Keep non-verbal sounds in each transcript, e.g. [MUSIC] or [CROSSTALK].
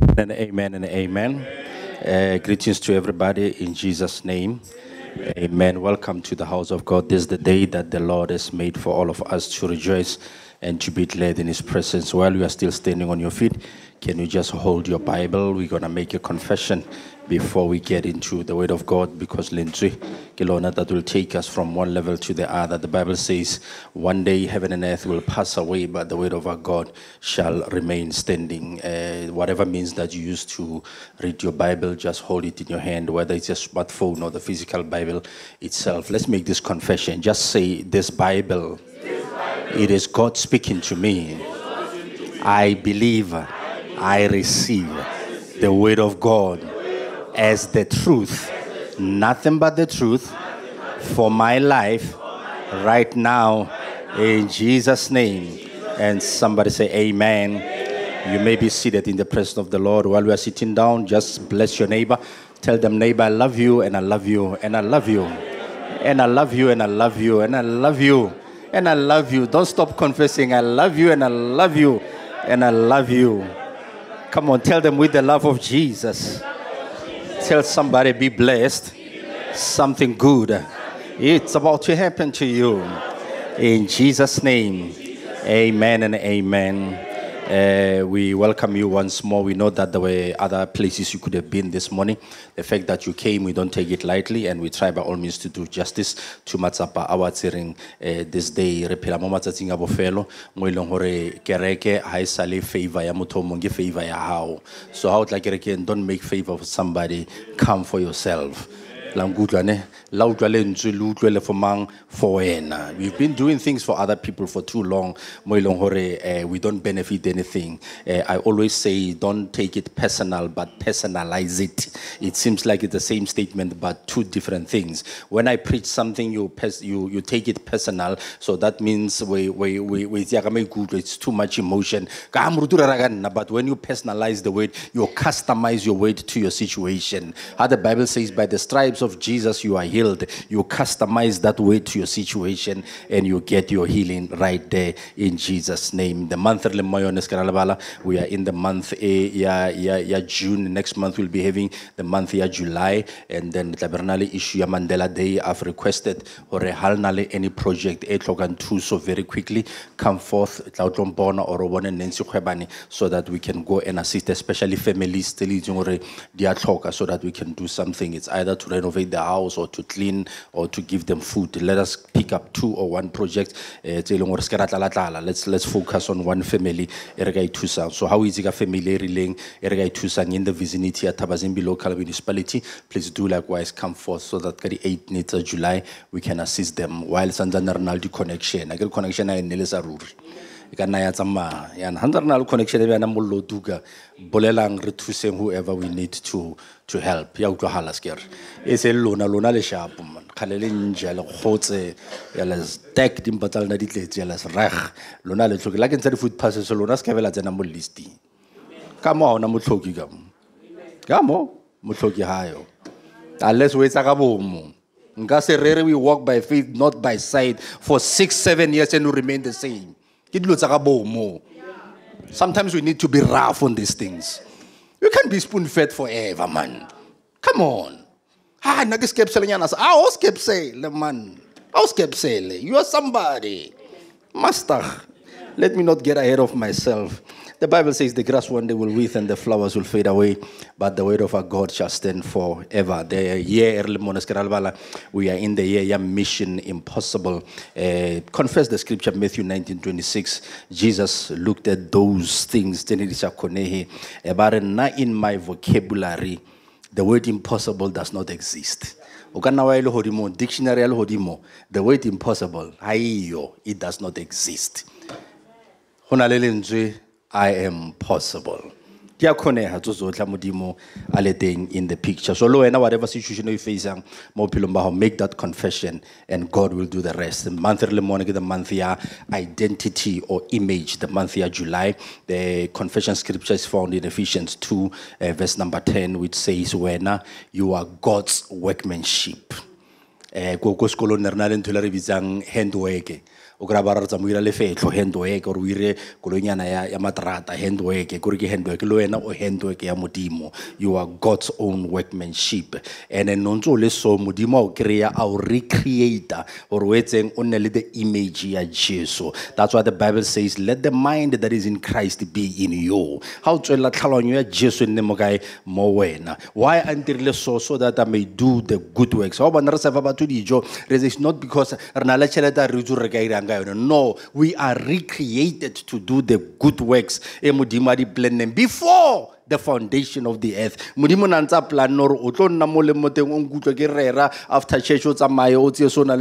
And amen and amen. Uh, greetings to everybody in Jesus' name. Amen. Welcome to the house of God. This is the day that the Lord has made for all of us to rejoice and to be glad in His presence. While you are still standing on your feet, can you just hold your Bible? We're going to make a confession before we get into the Word of God because Lentri Kilona that will take us from one level to the other. The Bible says, One day heaven and earth will pass away, but the Word of our God shall remain standing. Uh, whatever means that you use to read your Bible, just hold it in your hand, whether it's a smartphone or the physical Bible itself. Let's make this confession. Just say, This Bible, it is God speaking to me. I believe, I receive the Word of God as the truth, nothing but the truth for my life right now in Jesus' name. And somebody say, Amen. You may be seated in the presence of the Lord. While we are sitting down, just bless your neighbor. Tell them, neighbor, I love you, and I love you, and I love you, and I love you, and I love you, and I love you, and I love you. Don't stop confessing, I love you, and I love you, and I love you. Come on, tell them with the love of Jesus. Tell somebody, be blessed. Something good. It's about to happen to you. In Jesus' name, amen and amen. Uh, we welcome you once more. We know that there were other places you could have been this morning. The fact that you came, we don't take it lightly, and we try by all means to do justice to Matsapa tsering uh, this day. Re phela mo matsatsing a bofelo mo kereke ha favor ya motho favor ya hao. So ha o tla kerekeng, don't make favor for somebody. Come for yourself. For wena. We've been doing things for other people for too long eh, we don't benefit anything. Eh, i always say don't take it personal but personalize it. It seems like it's the same statement but two different things. When i preach something you you you take it personal. So that means we we we we it's too much emotion. But when you personalize the word you customize your word to your situation. How the bible says by the stripes of jesus you are healed. You customize that way to your situation and you get your healing right there in jesus name. The month we are in the month eh, ya ya ya june. Next month we'll be having the month ya july. And then the be re na le issue mandela day i've requested le any project e tlhokang thuso very quickly come forth or nancy so that we can go and assist especially families so that we can do something. It's either to renovate the house or to clean or to give them food. Let us pick up two or one project eh, let's let's focus on one family so ha o itse ka family rileng re ka thusang in the vicinity ya Thabazimbi local municipality. Please do likewise come forth so that di-8 ne tsa july we can assist them. While santsane re na le di-connection a ke re connection a e nne le sa ruri. E ka nna ya tsamaya yana. Ga ntse re na connection e bjana mollo tuka bolelang re thuseng whoever we need to to help. Ya utlwagala se kere e se lona lona le shapo man. Kgale le nja le kgotse ya le stack dimpa tsa lena di tletse ya le reg lona le tlhoke. La ke ntsha di-food passes lona se ka be la tsena mo listing. Ka mo ona motlhoki ka mo ka mo motlhoki gayo unless o etsa ka bomo nka se rere we walk by faith not by sight. For six seven years and we remain the same. Ke dilo tsa ka bomo sometimes we need to be rough on these things you can't be spoon fed forever man. Come on. Ah nna ke skepselenyana sa a o skepsele man. A o skepsele. You are somebody. Master let me not get ahead of myself the Bible says the grass one day will wither and the flowers will fade away, but the word of our God shall stand forever. The year we are in the year mission impossible. Uh, confess the scripture, Matthew 19 26. Jesus looked at those things, in my vocabulary, the word impossible does not exist. O dictionary the word impossible, it does not exist. I am possible. Ke a kgoneha tso tsotlhe modimo a le teng in the picture. So le wena whatever situation you facing mo bophelong ba gago, make that confession and God will do the rest. The month re le mone ke the month ya identity or image, the month ya July. The confession scripture is found in Ephesians 2 uh, verse number 10 which says wena you are God's workmanship. Eh ko ko sekolong ne re na le ntho le re bitsang o kry-a ba re tsamaoira lefetlho handwork ore o ire koloinyana ya, ya materata handwork kore ke handwork le wena o handwork ya modimo. You are god's own workmanship. And no ntse o le so modimo a o kry-a a o recreata gore o etseng o nne le the image ya jesu. That's why the bible says let the mind that is in christ be in you. Ga o tswelela tlhaloganyo ya jesu e nne mo kae? Mo wena. Why a ntirile so? So that i may do the good works. Ga o bona re sefa batho dijo it's not because re na le tšhelete a re itse re ka irang no we are recreated to do the good works. Before the foundation of the earth. After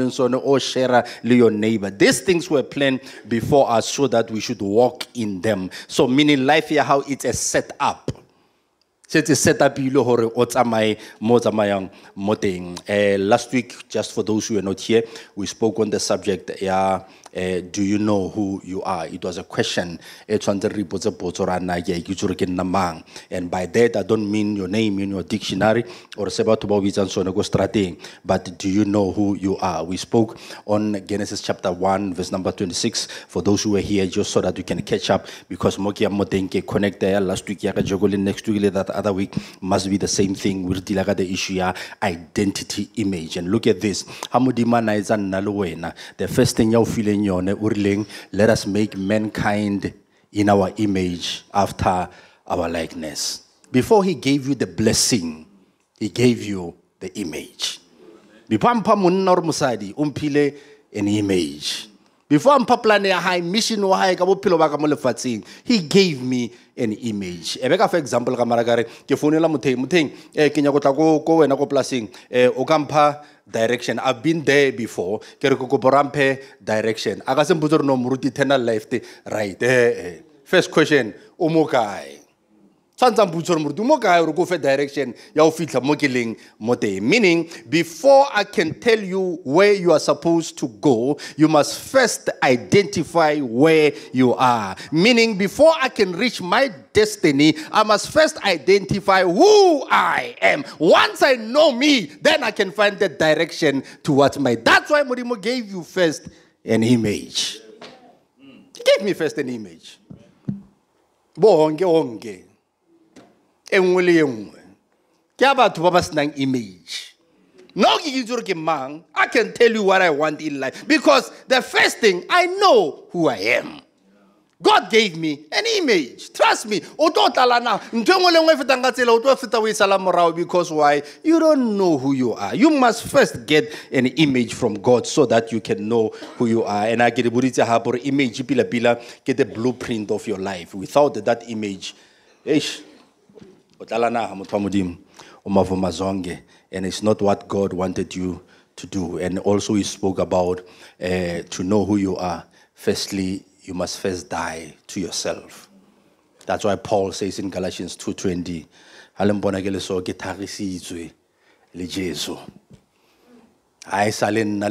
sone your neighbor. These things were planned before us so that we should walk in them. So meaning life here how it's a set up setse set up gore o tsamaye mo tsamayang mo teng uh, last week just for those who are not here we spoke on the subject yeah uh, do you know who you are? It was a question. And by that, I don't mean your name in your dictionary or but do you know who you are? We spoke on Genesis chapter 1, verse number 26. For those who were here, just so that you can catch up, because Mokia Motenke connect there last week, Yaka Jogoli next week, le that other week must be the same thing. We're dealing with the issue of identity image. And look at this. The first thing you're feeling yone urling let us make mankind in our image after our likeness before he gave you the blessing he gave you the image monna or mosadi o an image before mpha plan ya hae mission wa hae ka bophelo ba ka mo lefatsheng. He gave me an image. E be ka for example ka mara kare ke founela motheng motheng eh ke nya go tla ko ko wena ko polaseng eh o ka mpha direction. I've been there before. Ke re ko ko boramphe direction. A ka se mpotse re no moruti turn left right eh, eh first question o mo kae tshwantsang putse gore moruti mo kae direction ya go fitlha mo ke mo meaning before i can tell you where you are supposed to go you must first identify where you are. Meaning before i can reach my destiny i must first identify who i am. Once i know me then i can find the direction towards my. That's why modimo gave you first an image. He gave me first an image. Bonke onke e nngwe le e nngwe. Ke a batho ba ba senang image. No ke itse gore ke mang i can tell you what i want in life. Because the first thing i know who i am. God gave me an image. Trust me o tlo tlala na? Ntho e nngwe le nngwe e fetang ka tsela o tlo feta o e sala morago because why? You don't know who you are. You must first get an image from god so that you can know who you are. And a ke di boditse gape gore image pila-pila ke the blueprint of your life. Without that image eish and it's not what God wanted you to do. And also he spoke about uh, to know who you are. Firstly you must first die to yourself. That's why Paul says in Galatians 2:20 ha le mpona ke le ke thagisitswe le Jesu. A e sa le nna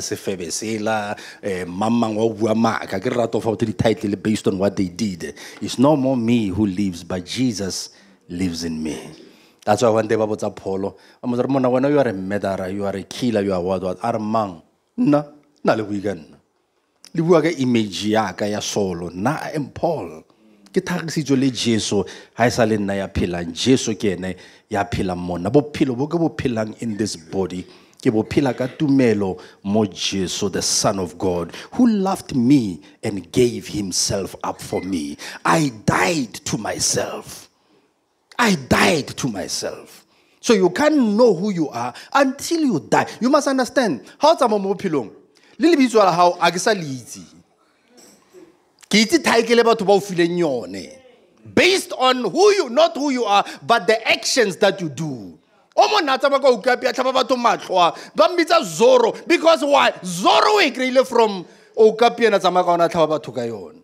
sefebe sela um mang wa bua maaka ke re rata fa the title based on what they did. It's no more me who lives but jesus lives in me. That's why one day Baba Polo, I'm going to you are a murderer, you are a killer, you are what, what, are mang. Na, na le weekend. Le bua ka image ya ka ya solo, na I am Paul. Ke thagisitswe le Jesu ha e sa le nna ya phelang Jesu ke ene ya phelang mona bophelo bo ke bo phelang in this body ke bophela ka tumelo mo Jesu the son of God who loved me and gave himself up for me I died to myself I died to myself. So you can't know who you are until you die. You must understand. How tsamaya mo bophelong le lebitso la gago a ba based on who you not who you are but the actions that you do o mo nna tsamaya ka ukapi a zoro because why zoro o e from okapi ena tsamaya ka ona a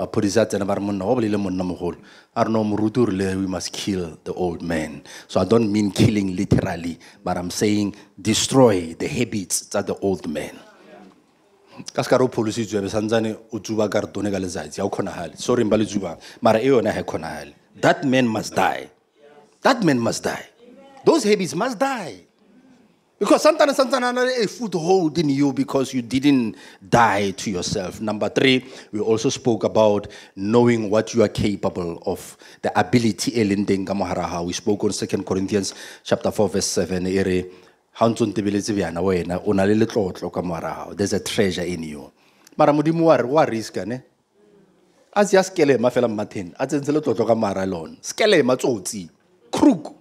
maphodisa a tsena ba re monna wa bolele monna mogolo a re no moruti o we must kill the old man. So i don't mean killing literally but i'm saying destroy the habits tsa the old man. Ka se ka re o pholositswe be santsane o tsuba ka re tone ka letsatsi ga o kgonagale sorry ba le tsubang mara e yone ga e kgonagale that man must die. That man must die. Those habits must die because sometimes, sometimes a foothold in you because you didn't die to yourself. Number three, we also spoke about knowing what you are capable of, the ability eh, elendeng ka We spoke on Second Corinthians chapter 4, verse 7. Ere, ha ntse ntebeletse bjana wena o na le letlotlo ka mogara there's a treasure in you. Mara riska ne? A mmatheni a skelema crook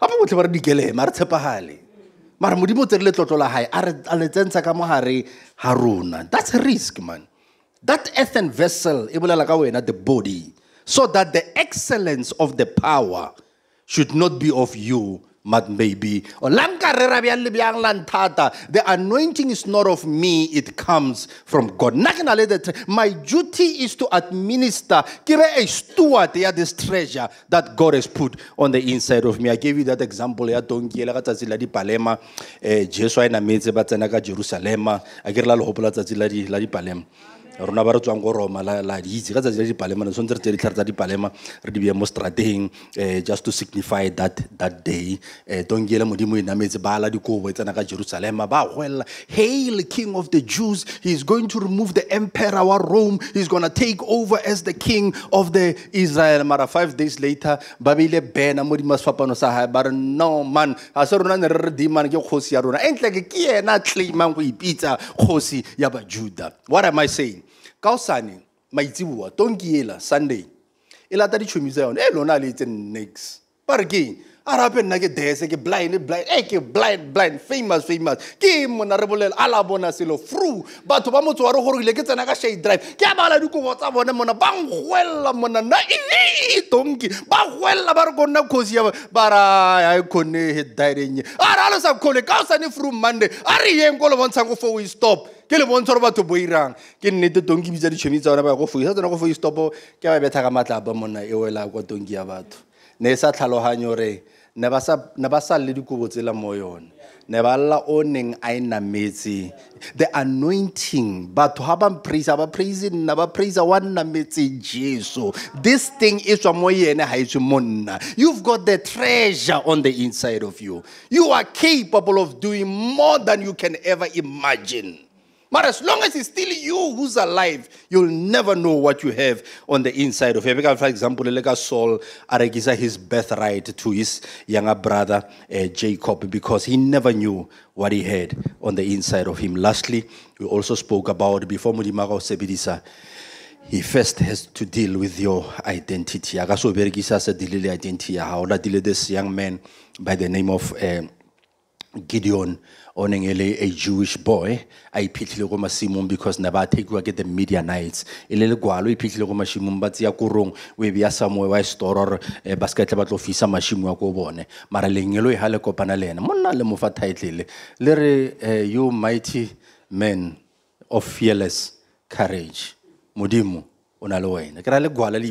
ba re re tshepagale mara modimo o tsere letlotlo la gae a le tsentsha ka mogare ga rona. That's a risk man. That earthen vessel e bolela ka wena the body. So that the excellence of the power should not be of you but maybe the anointing is not of me it comes from god. My duty is to administer. Give a steward yeah, this treasure that god has put on the inside of me. I gave you that example ya donki ele ka tsatsi la dipalema. Eh jesu a nametse ba tsena ka jerusalema. A ke re la le hopola tsatsi la dipalema rona ba re tswang ko roma la di itse. Ka tsatsi la dipalema ne tshwanetse re tse ditlhare tsa dipalema re di beye mo strateng um just to signify that that day. Um tonkiele modimo e nametse ba ala dikobo e tsena ka jerusalema ba goelela hail king of the jews he is going to remove the emperor wa rome he's going to take over as the king of the israel. Mara five days later ba beile bena mo dima sefapano sa gae ba re no man ga se rona ne re re dimane ke kgosi ya rona. Entle ke ke ena claimang go ipitsa kgosi ya bajuda what am i saying ka osane maitsiboa tonki ela sunday. E lata ditšhomi tsa yone e lona le etse nex ba re keng a rape nna ke dese ke blind blind e ke blind blind famous famous. Ke mona re bolela? A la bona selo fru. Batho ba motse wa re gore ile ke tsena ka shade drive. Ke a bala dikobo tsa bone mona ba nkgwelela mona nna tonki. Ba gwella ba re ko nna kgosi ya ba ra a e kgone he direng a re a le sa kgole ka o sane fru monday. A re yeng ko le bontshang go fo we stop ke le bontsha gore batho bo ke nnete tonki bitsa ditšhomi tsa ba go foi sa tsona go foi stopo ke ba betha ka monna e wela kwa tonki ya batho. Ne e sa gore ne ba sa lle dikobo tsela mo yone ne ba lla o neng a e nametse. The anointing batho ga ba praise ba praise nna ba praise wa nnametseng jesu. This thing e tswa mo yene ga e mo nna you've got the treasure on the inside of you. You are capable of doing more than you can ever imagine but as long as it's still you who's alive, you'll never know what you have on the inside of you. For example, like Saul aregisa his birthright to his younger brother uh, Jacob because he never knew what he had on the inside of him. Lastly, we also spoke about before Mudimago Sebidisa. He first has to deal with your identity. Agaso beregisa se dilile identity. How this young man by the name of uh, Gideon o neng e le a jewish boy a iphitlhile ko masimong because ne ba takewa ke the Midianites. E le legwalo iphitlhile ko masimong ba tseya korong o e beya somewhere wa e store gore um ba se ka tle a ko bone. Mara lenyelo e ga le kopana le ena monna le uh, you mighty man of fearless courage. Modimo o na le wena. Ke ra le gwala le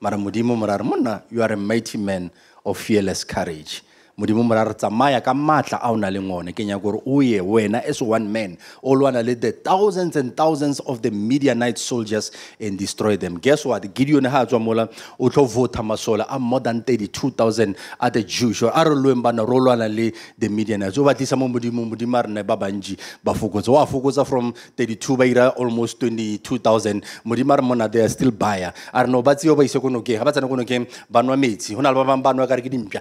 mara modimo you are a mighty man of fearless courage modimo mora re tsamaya ka maatla a o na leng one ke nyaka gore o ye wena as one man o lwana le the thousands and thousands of the media soldiers and destroy them. Guess what? Gideon ha a tswa mola o tlo vota masole a more than 32000 a the jewish. A re lweng bana ro lwana le the Midianites o batlisa mo modimo modimo a rena ba bantši ba fokotsa. Wa fokotsa from 32 ba ira almost 22000 modimo a re mona they are still buyer. A re no ba tseo ba ise ko nokeng ga ba tsena ko nokeng ba nwa metsi. Go na le ba bangwe ba nwa ka re ke dimpša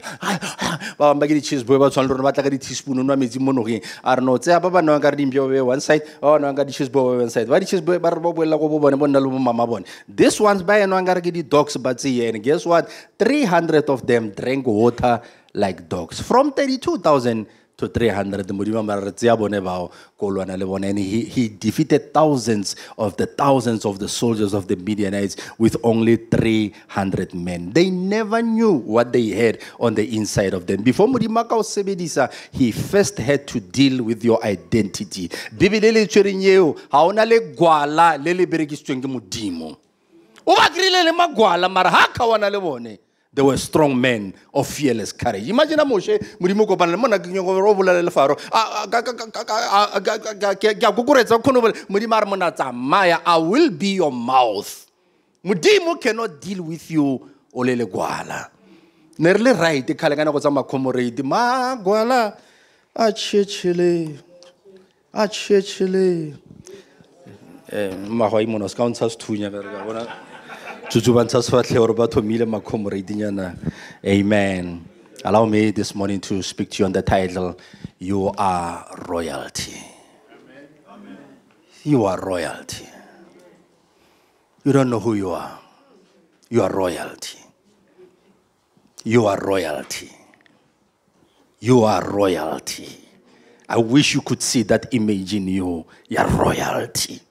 ba ke di-cheese boy ba tshwana rona ba tla ka o nwa metsi mo nogeng a re no ba ba ka ba one side ba ba ka di-cheese boy one side. Ba di-cheese boy ba re ba bo bo nna le bo mama bone. This ones ba enwang ka di-dogs ba tseye and guess what? 300 of them drank water like dogs. From 32000 to 300 modimo re tseya bone bao ko le bone. And he, he defeated thousands of the thousands of the soldiers of the midianites with only 300 men. They never knew what they had on the inside of them. Before modimo a ka he first had to deal with your identity. Bibele le tshwereng eo ga o na le gwala le le berekisitsweng ke modimo. O ba le magwala mara ga ka wana le bone they were strong men of fearless courage. Imagine Moshe, kopana le mona ke nyoko ro le faro. Ke a kukuretsa khono modimo a re mona tsamaya I will be your mouth. Modimo cannot deal with you o le legwala. Ne re le right khale kana go tsa makhomorate ma gwala a chechele a chechele. eh magwa imono ska o ntsha sethunya ka ka bona Amen. Allow me this morning to speak to you on the title, You Are Royalty. Amen. You are royalty. You don't know who you are. You are royalty. You are royalty. You are royalty. I wish you could see that image in you. You are royalty.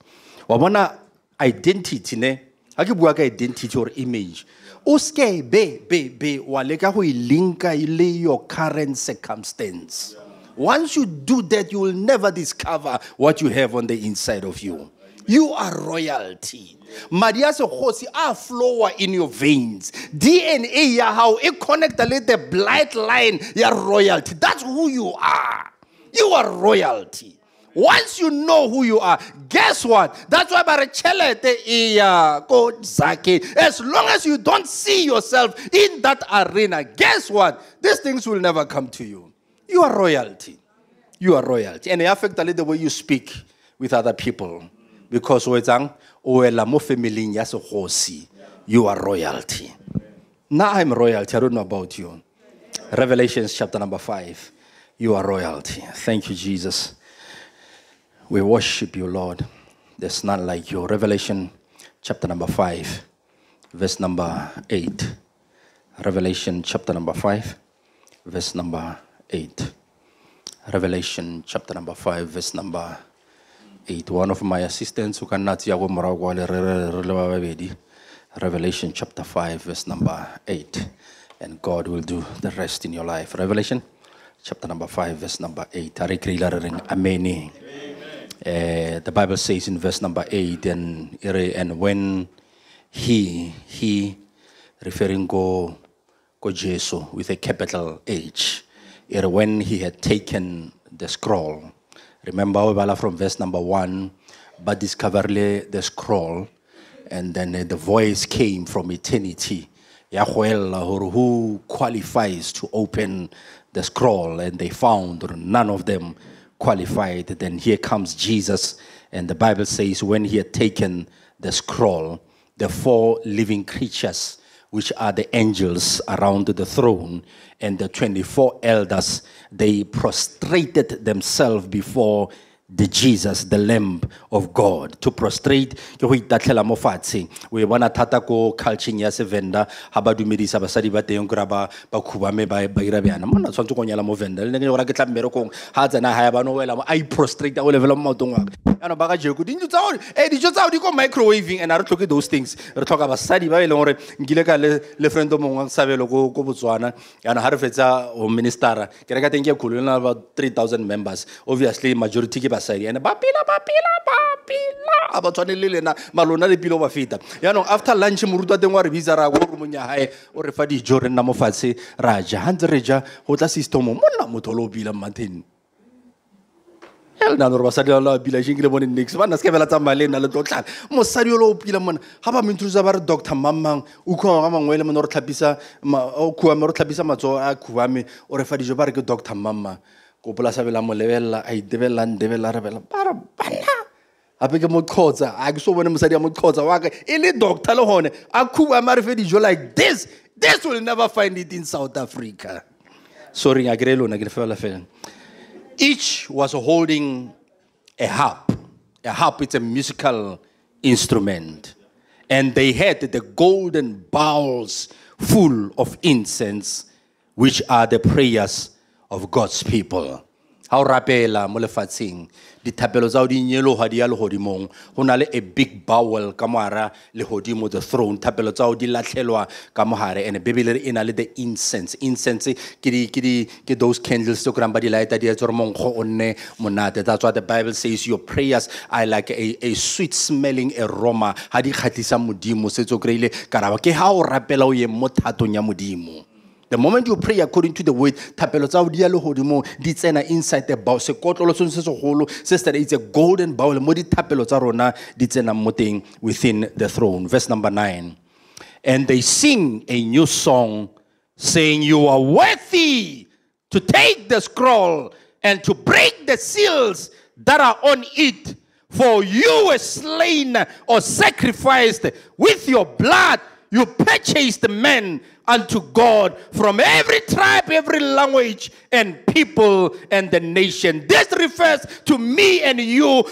Wabona identity ne ga ke bua ka identity or image. O ske be be be wa leka go ilinka le your current circumstance. Once you do that you will never discover what you have on the inside of you. You are royalty. Madi a segosi a flowa in your veins. Dna ya gago e connecta le the blight line ya royalty. That's who you are. You are royalty once you know who you are, guess what? That's why barachelete iya. As long as you don't see yourself in that arena, guess what? These things will never come to you. You are royalty. You are royalty. And it affects the way you speak with other people. Because. You are royalty. Now I'm royalty. I don't know about you. Revelations chapter number 5. You are royalty. Thank you, Jesus. We worship you, Lord. There's none like you. Revelation chapter number 5, verse number 8. Revelation chapter number 5, verse number 8. Revelation chapter number 5, verse number 8. One of my assistants who cannot see Revelation chapter 5, verse number 8. And God will do the rest in your life. Revelation chapter number 5, verse number 8. Amen. Uh, the Bible says in verse number 8, and, and when he, he, referring to, to Jesus with a capital H, when he had taken the scroll, remember we from verse number 1, but discover the scroll, and then the voice came from eternity. Yahweh, who qualifies to open the scroll, and they found none of them qualified. Then here comes Jesus, and the Bible says, when he had taken the scroll, the four living creatures, which are the angels around the throne, and the 24 elders, they prostrated themselves before the Jesus, the Lamb of God. To prostrate ke go itatlela mo fatshe. O e bona thata ko culturing ya sevenda ga ba dumedisa basadi ba teng kry ba ba khubame ba ira bjana. Monna tshwanetse go nyala mo venda. Le gore ke tla mmerekong ga a tsena ga ya bano wela mo a iprostrate a go mo maotong ba ka jeko dintlo tsa gore e eh, tsa di ko microwaving and a re tlhoke those things re tlhoka basadi ba e leng gore nkile ka le friend o mongwe sabelo ko botswana. Ga re fetsa go ministera ke reka teng ke kgolo na about 3000 members. Obviously majority ke basadi and bapila bapila bapila a ba tshwane le lena malona le pilo ba feta yaanong after lunch moruta teng wa re bitsa ra ko romong ya gae o re fa dijo re nna mo fatshe ra ja. Ga ntse re ja go tla systemo monna motho le o pila mmathen nna gore basadi ba pila ke le bone nix? Banna se ke fela tsamaya le nna le tlotlala mosadi o le o pila mona ga ba mointrusa ba re doctor mamang o khuama ga mangwe le mone o khuame re tlhapisa matsogo a khuame o re fa dijo ba re ke doctor mamang kopola sa bela mo lebelela a itebelela ndebelela re bela. Ba re banna. Gape ke moqhotsa a ke so bone mosadi ya moqhotsa wa ka e le doctor le gone a khuame a re fe dijo like this this will never find it in south africa. Sorry a kry lona ke le fela fela. Each was holding a harp. A harp it's a musical instrument. And they had the golden bowls full of incense which are the prayers of God's people. ha o rapela mo lefatsheng dithapelo tsa o di nyeloga di ya legodimong go na le a big bowel ka mogara legodimo the throne. Thapelo tsa o di latlhelwa ka mogare and bebele e na le the incense. Incense ke di ke those candles tse korang ba di lighta di etsa gore monkgo o nne monate. That's what the bible says your prayers are like a, a sweet smelling aroma. Ha di kgatlisa modimo setse o kry-ile karaba ke ha o rapela o ye mo ya modimo the moment you pray according to the word, thapelo tsa o di ya di tsena inside the bowl. Sekotlolo sone se segolo se se it's a golden bowl mo dithapelo tsa rona di tsena mo teng within the throne. Verse number 9. And they sing a new song saying, You are worthy to take the scroll and to break the seals that are on it. For you were slain or sacrificed with your blood. You purchased men unto God from every tribe, every language, and people and the nation. This refers to me and you.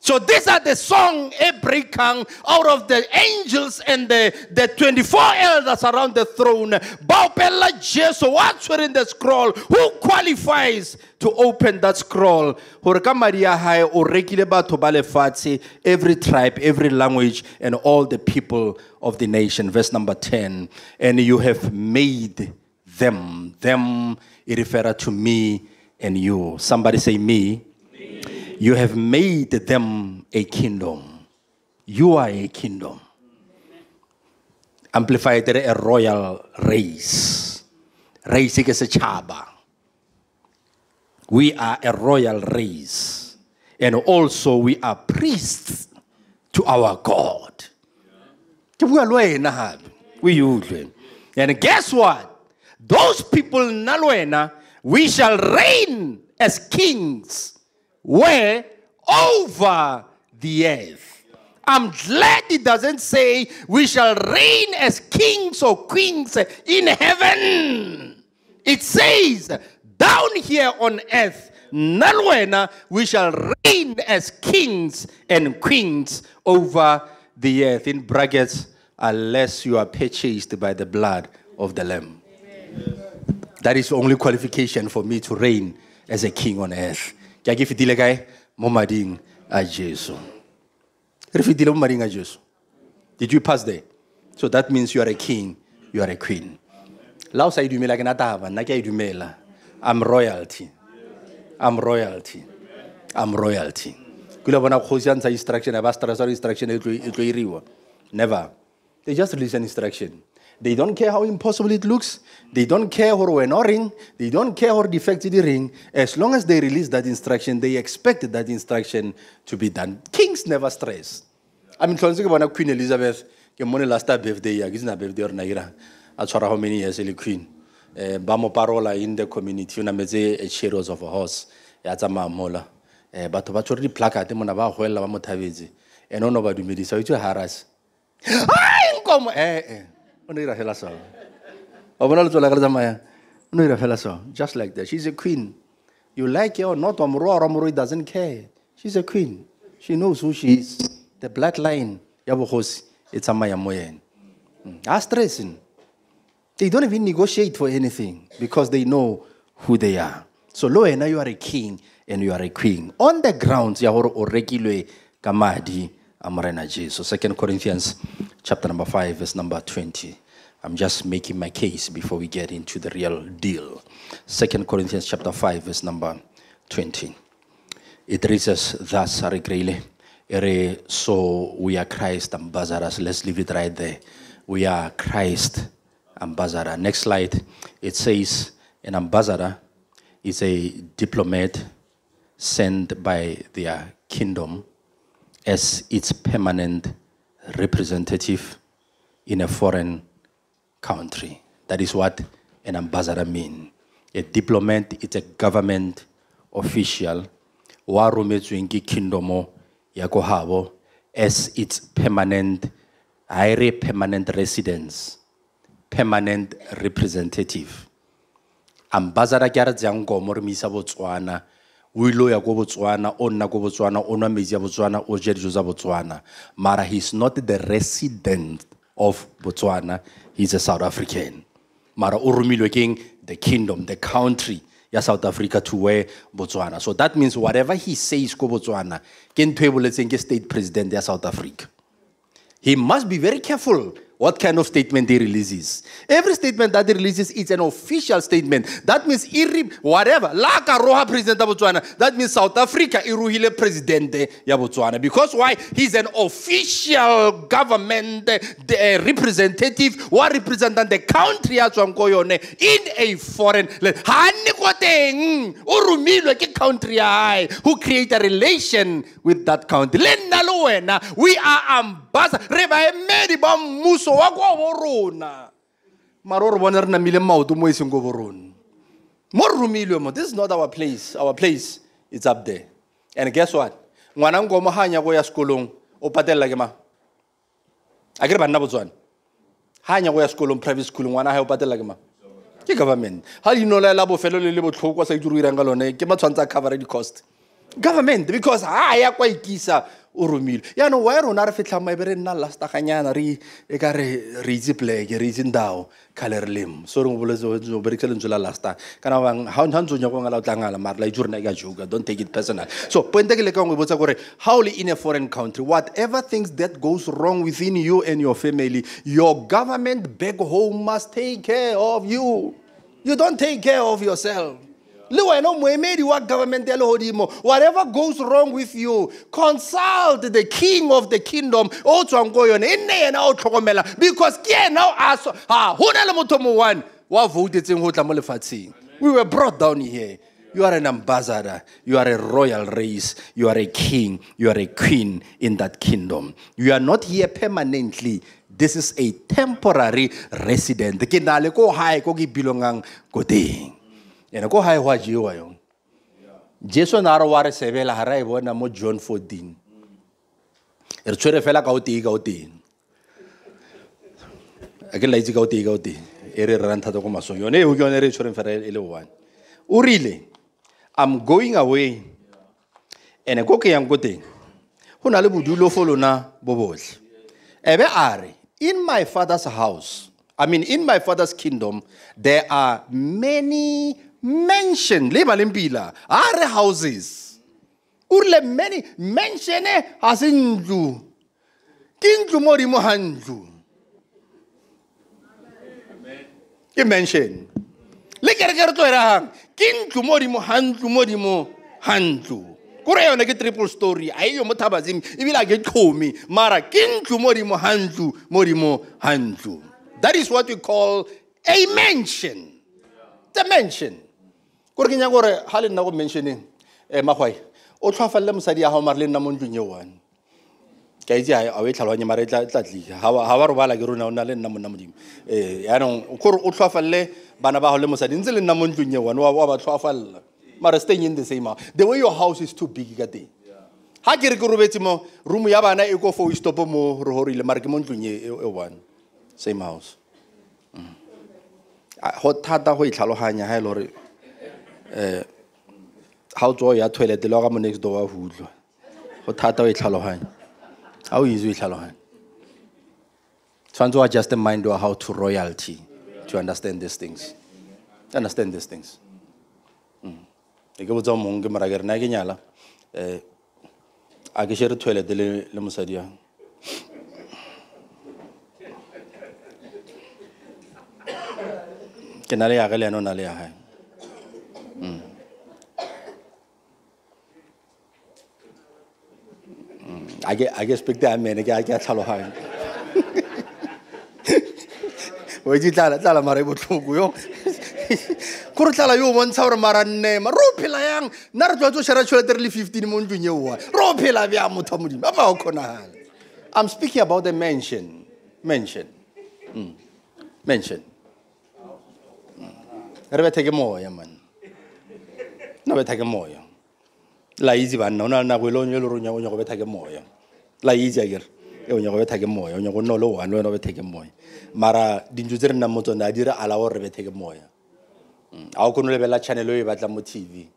So these are the song e breakang out of the angels and the, the 24 elders around the throne. Baopella Jesu, what's in the scroll? Who qualifies to open that scroll? Every tribe, every language, and all the people of the nation. Verse number 10. And you have made them, them, it refers to me and you. Somebody say me. You have made them a kingdom. You are a kingdom. Amplified a royal race. Race ke chaba. We are a royal race. And also we are priests to our God. Ke bua le wena gape, o e. And guess what? Those people we shall reign as kings were over the earth. I'm glad it doesn't say we shall reign as kings or queens in heaven. It says down here on earth, Nalwena, we shall reign as kings and queens over the earth. In brackets, unless you are purchased by the blood of the Lamb. That is the only qualification for me to reign as a king on earth. Ke a ke fetile kae? Mo mading a jesu. Re fetile mo mading a jesu. Did you pass there? So that means you are a king you are a queen. La o sa idumela ke na taba nna ke a idumela. I'm royalty. I'm royalty. I'm royalty. Ke ile bona kgosi a ntsha instruction ba stressa instruction e tlo iriwa never. They just release an instruction they don't care how impossible it looks. They don't care how we're not ring. They don't care how defective the ring. As long as they release that instruction, they expect that instruction to be done. Kings never stress. I mean, ke Queen Elizabeth ke mone last birthday ya ke sena birthday or naira a tshwara how many years le queen eh ba mo parola in the community o nametse a chariots of a horse ya tsamaya mola eh batho ba tshwere di-placard mona ba goelela ba mo thabetse ene o no ba dumedisa o itse haras ai nkomo eh eh o ne ira fela so wa bona letso la ka le tsamaya o ira fela so just like that. She's a queen. You like her or not wa or wa doesn't care. She's a queen. She knows who she is. The bloodline ya bogosi e tsamaya mo yena. Mm. A stressing. They don't even negotiate for anything because they know who they are. So lo wena you are a king and you are a queen. On the grounds ya gore o rekilwe ka madi a morena jesu. Second corinthians chapter number 5 verse number 20 i'm just making my case before we get into the real deal. Second corinthians chapter 5 verse number 20 it reads us thus are greatly so we are christ ambassadors. Let's leave it right there. We are christ ambassador. Next slide. It says an ambassador is a diplomat sent by their kingdom as its permanent representative in a foreign country. That is what an ambassador means. A diplomat is a government official wa rometsweng ke kingdomo ya ko as its permanent hire permanent residence permanent representative ambassador ke a re re botswana o ile ya ko botswana o nna ko botswana o nwa metsi ya botswana o ja dijo tsa botswana mara he's not the resident of Botswana. He's a South African. Mara o romilwe ke eng? the kingdom, the country ya South Africa to where Botswana. So that means whatever he says ko Botswana, ke ntho e boletseng ke state president ya South Africa. He must be very careful what kind of statement he releases. Every statement that he releases is an official statement. That means irri whatever. La ka roha president ya Botswana. That means South Africa iruhile president ya Botswana. Because why? He's an official government uh, representative wa representing the country ya tswang in a foreign land. Ha nne ko teng o ke country ya who create a relation with that country. Le nna we are ambassador re wa kwa bo rona. Mara o re bone re namile maoto mo e seng ko bo rona. Mo re romilwe mo this is not our place. Our place it's up there. And guess what? Ngwana nkomo ha a nyako ya sekolong o patelela ke ma a ke re banna botswana? Ha a nyako ya sekolong private school ngwana hae o patelela ke ma ke government. Ha leino la la bofelo le le botlhoko sa itse re irang ka lone ke matshwantse a cover di-cost government because ha ya kwa ikisa o romilwe yaanong wa rona re fitlhang maebe re nna lastaganyana re e ka re re itse pleke re itse ndao khale re so re la lasta kana bang ha ntse o nyako ngala o tlangala mara la itse joka don't take it personal. So pointe ke le ka ngwe botsa kore ha o le in a foreign country whatever things that goes wrong within you and your family your government back home must take care of you. You don't take care of yourself government whatever goes wrong with you consult the king of the kingdom o tswang ko yone e nne yena because ke yena o a so ha go na le one we were brought down here you are an ambassador. You are a royal race. You are a king. You are a queen in that kingdom. You are not here permanently. This is a temporary resident. Ke na ko hae ko ke ene ko hae go a jewa yone jesu na a re wa re sebela ga re bona mo john 14 re tshwere fela ka o tee ka o teng. A ke la itse ka o tee ka o teng. E re rerang thata ko masong. Yone eo ke yone re e tshwereng fela e le one. O rile i'm going away. Ene ko ke yang ko teng go na le bodulo fo lona bo botlhe ebe a re in my father's house i mean in my father's kingdom there are many mansion le malempila a re houses. O many mansion ga se ntlo ke ntlo mo godimo ga ntlo ke mansion. Le kereke re tlo e ragang ke ntlo mo godimo ga mo godimo ga ntlo kore yone ke triple story a eyo mo thabatseng ebile a ke tlhomi mara ke ntlo mo godimo ga mo godimo that is what we call a mansion. It's a mansion kore ke nyaka gore ga le nna go mentioneng um magwai o tlhoafalele mosadi ya gago mare le nna mo ntlong e one. Ke itse a o e tlhaloganye mare e tla tlile ga ba robala ke rona o na le nna monna modimo. Um yaanong kore o tlhoafalele bana ba gago le mosadi ntse le nna mo ntlong e one wa ba tlhoafalela mare staying in the same house. The way your house is too big ka teng. Ga ke re ke robetse mo room ya bana e ko fo stopo mo re gorile mare ke mo ntlong e one. Same house. Go thata go e tlhaloganya ga e le gore um ga o tswa ya toilet le wa ka mo next door wa hutlwa. Go thata o e tlhaloganya ga o easy o e tlhaloganya tshwanetse o adjust the mind wa how to royalty to understand these things. Understand these things. E ke botsa mongwe ke morake re na ke nyala um a ke shere toilet le mosadi yang ke na le yage le yane o na le ya gae a ke a ke expecte a mene ke a ke a tlhaloganya o itse tlala tlala mara e botlhoko yo. Kore tlala yo o bontsha gore mara nnema re o phela yang. Nna re tlwatse o shara tšhelete re le fifteen mo ntlong eoa re o phela bja motho wa modimo a ba o kgonagale i'm speaking about the mention mention mm. mention re bethe ke moya man na betha ke moya la itse banna o na le nako e le onye le ronya o betha ke moya la itse a e o nyako betha ke moya o nyako nna o le one wena o bethe ke moya mara dintso tse re nnang mo tsone a di ala gore re bethe ke moya a o kgone o lebelela channel o e batlang mo tv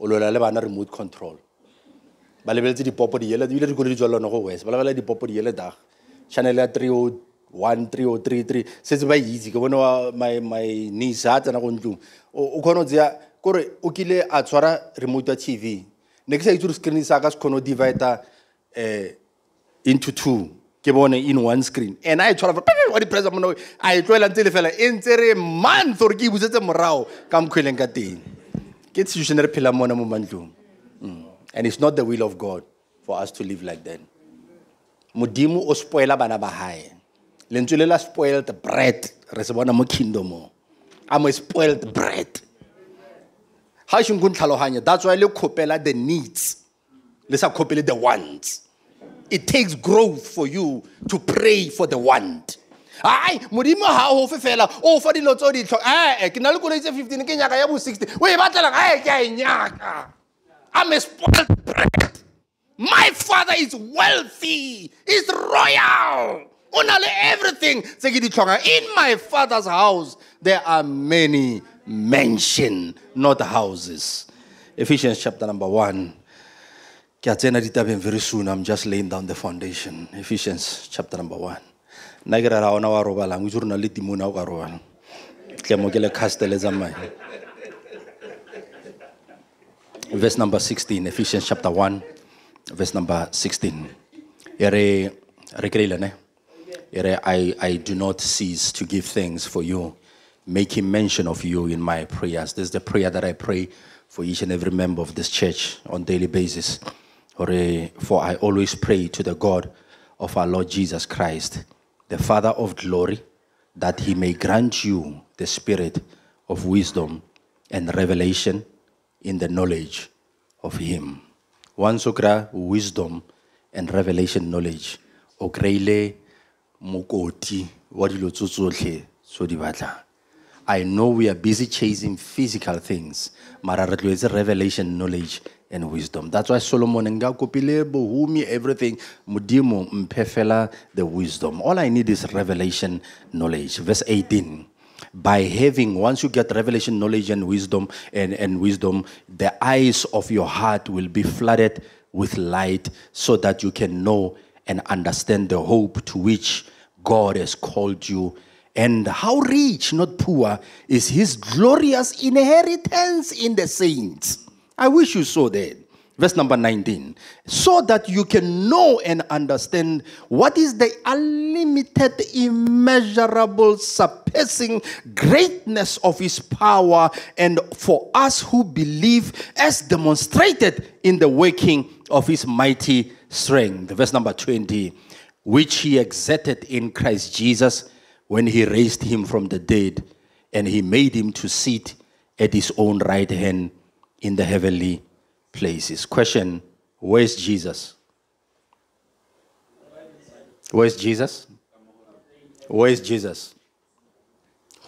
o lola le bana remote control. Ba lebeletse dipopo diele ebile dikolo di tswa le lone go west. Ba lebelela dipopo diele dag channel ya three o one three o three three. Setse ba itse ke bone my niece ha tsena go ntlong. O o kgona go tseya kore o kile a tshwara remote ya tv. Ne ke sa itse gore screen sa ka se kgone go um into two. Ke bone in one screen. And a e tshwara wa di-pressa mona a e tloela ntse le fela e ntse re month gore ke e busetse morago ka mokgweleng ka teng. Ke situation re phelang mona mo mantlong. Mm. and it's not the will of god for us to live like that. Modimo o spoila bana ba hae. Lentswe le la spoiled bread. Re se bona mo kingdomong. I'm a spoiled bread ha e go ntlhaloganya that's why le kgopela the needs. Le sa kgopele the wants. It takes growth for you to pray for the want. Ai modimo fe fela o fa dilo tse o di tlhoka ee eh, ke na le 15 ke nyaka ya bo 60 o e batlelang ee eh, ke a e nyaka. I'm a spoiled bread my father is wealthy is royal. O na le everything tse ke di tlhokang. In my father's house there are many mansion not houses. Ephesians chapter number 1 ke a tsena ditabeng very soon i'm just laying down the foundation. Ephesians chapter number 1 nna ra ona wa robalang itse rona le timona o ka robala tle mo ke le castele verse number 16 ephesians chapter 1 verse number 16 e re re ne e I, I do not cease to give thanks for you making mention of you in my prayers. This is the prayer that i pray for each and every member of this church on daily basis. For i always pray to the god of our lord jesus christ the father of glory that he may grant you the spirit of wisdom and revelation in the knowledge of him. Once o kry wisdom and revelation knowledge. O kry-ile mokoti wa dilo tso di I know we are busy chasing physical things, mara re tlwaetse revelation, knowledge, and wisdom. That's why Solomon nga kopile bohumi everything modimo mphe fela the wisdom. All I need is revelation, knowledge. Verse 18. By having, once you get revelation, knowledge, and wisdom, and, and wisdom, the eyes of your heart will be flooded with light so that you can know and understand the hope to which God has called you and how rich, not poor, is his glorious inheritance in the saints. I wish you saw that. Verse number 19. So that you can know and understand what is the unlimited, immeasurable, surpassing greatness of his power, and for us who believe, as demonstrated in the working of his mighty strength. Verse number 20. Which he exerted in Christ Jesus when he raised him from the dead and he made him to sit at his own right hand in the heavenly places. Question Where's Jesus? Where's Jesus? Where's Jesus?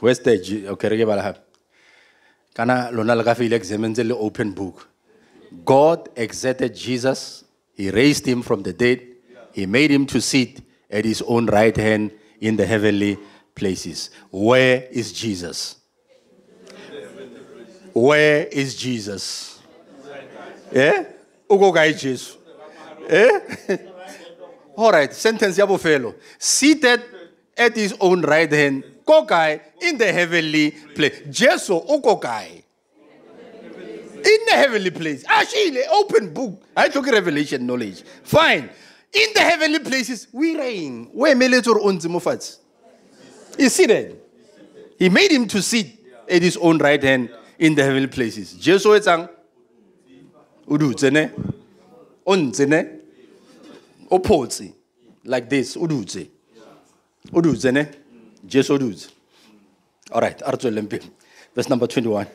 Where's the okay, re bala hape. Kana lona le ka fe ile open book. God exerted Jesus, he raised him from the dead, he made him to sit at his own right hand in the heavenly places. Where is Jesus? Where is Jesus? Eh? Uko kae Jesu? Eh? [LAUGHS] All right, sentence ya bofelo. Seated at his own right hand. Ko kae? In the heavenly place. Jesu uko kae? In the heavenly place. Actually, open book. I took revelation knowledge. Fine. In the heavenly places, we reign. He's seated. He made him to sit at his own right hand in the heavenly places. Jesu etsang? Udutse ne? Ontse ne? Ophotse. Like this. Udutse. Udutse ne? Jesu udutse. All right. Pele. Verse number 21.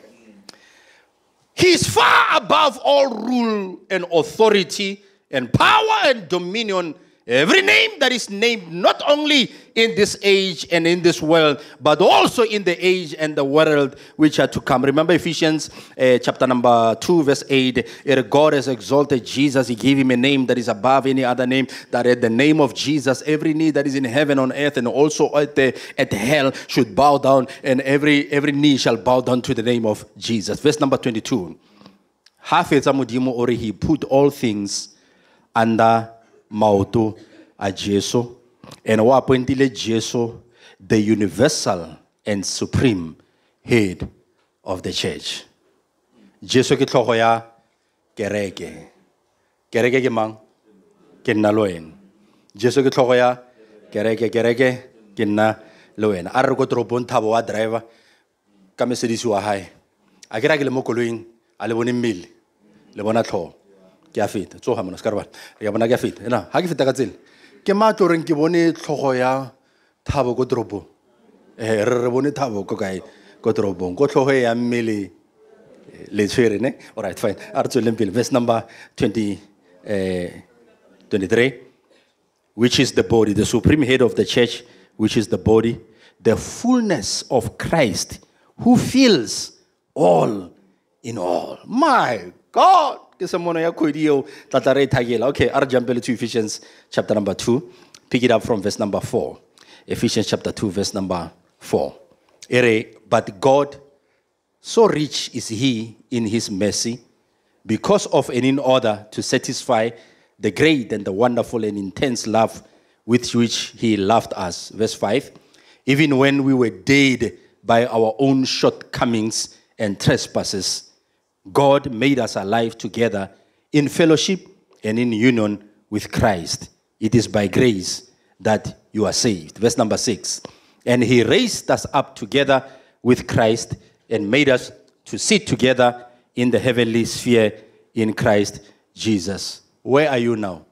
He is far above all rule and authority and power and dominion. Every name that is named not only in this age and in this world, but also in the age and the world which are to come. Remember Ephesians uh, chapter number 2, verse 8. Ere God has exalted Jesus, He gave him a name that is above any other name, that at the name of Jesus, every knee that is in heaven, on earth, and also at, the, at hell should bow down, and every, every knee shall bow down to the name of Jesus. Verse number 22. Ha fetsa modimo he put all things under maoto a Jesu. And o appointile jesu the universal and supreme head of the church. Jesu ke tlhogo ya kereke. Kereke ke mang? Ke nna le wena. Jesu ke tlhogo kereke. Kereke ke nna le wena. Ko toropong thabo wa driver ka mesedisi wa hae. A ke ra ke le mo koloing a le le bona tlhogo ke a feta tsoga mona se ka re bana ka bona ke a feta. Ena ga ke feta ka tsela. Ke matlo reng ke bone tlhogo ya thabo ko toropong? Eh re re bone thabo ko kae? Ko toropong. Tlhogo ya mmele le tshwere ne? All right fine. A re tsweleng pele. Number 20 eh 23 which is the body the supreme head of the church which is the body the fullness of Christ who fills all in all. My god ke semono ya kgwedi eo tla tla re e thakela okay a re jumpele to ephesians chapter number 2 pick it up from verse number 4 ephesians chapter 2 verse number 4 ere but god so rich is he in his mercy because of and in order to satisfy the great and the wonderful and intense love with which he loved us. Verse 5 Even when we were dead by our own shortcomings and trespasses, God made us alive together in fellowship and in union with Christ. It is by grace that you are saved. Verse number 6 And he raised us up together with Christ and made us to sit together in the heavenly sphere in Christ Jesus. Where are you now?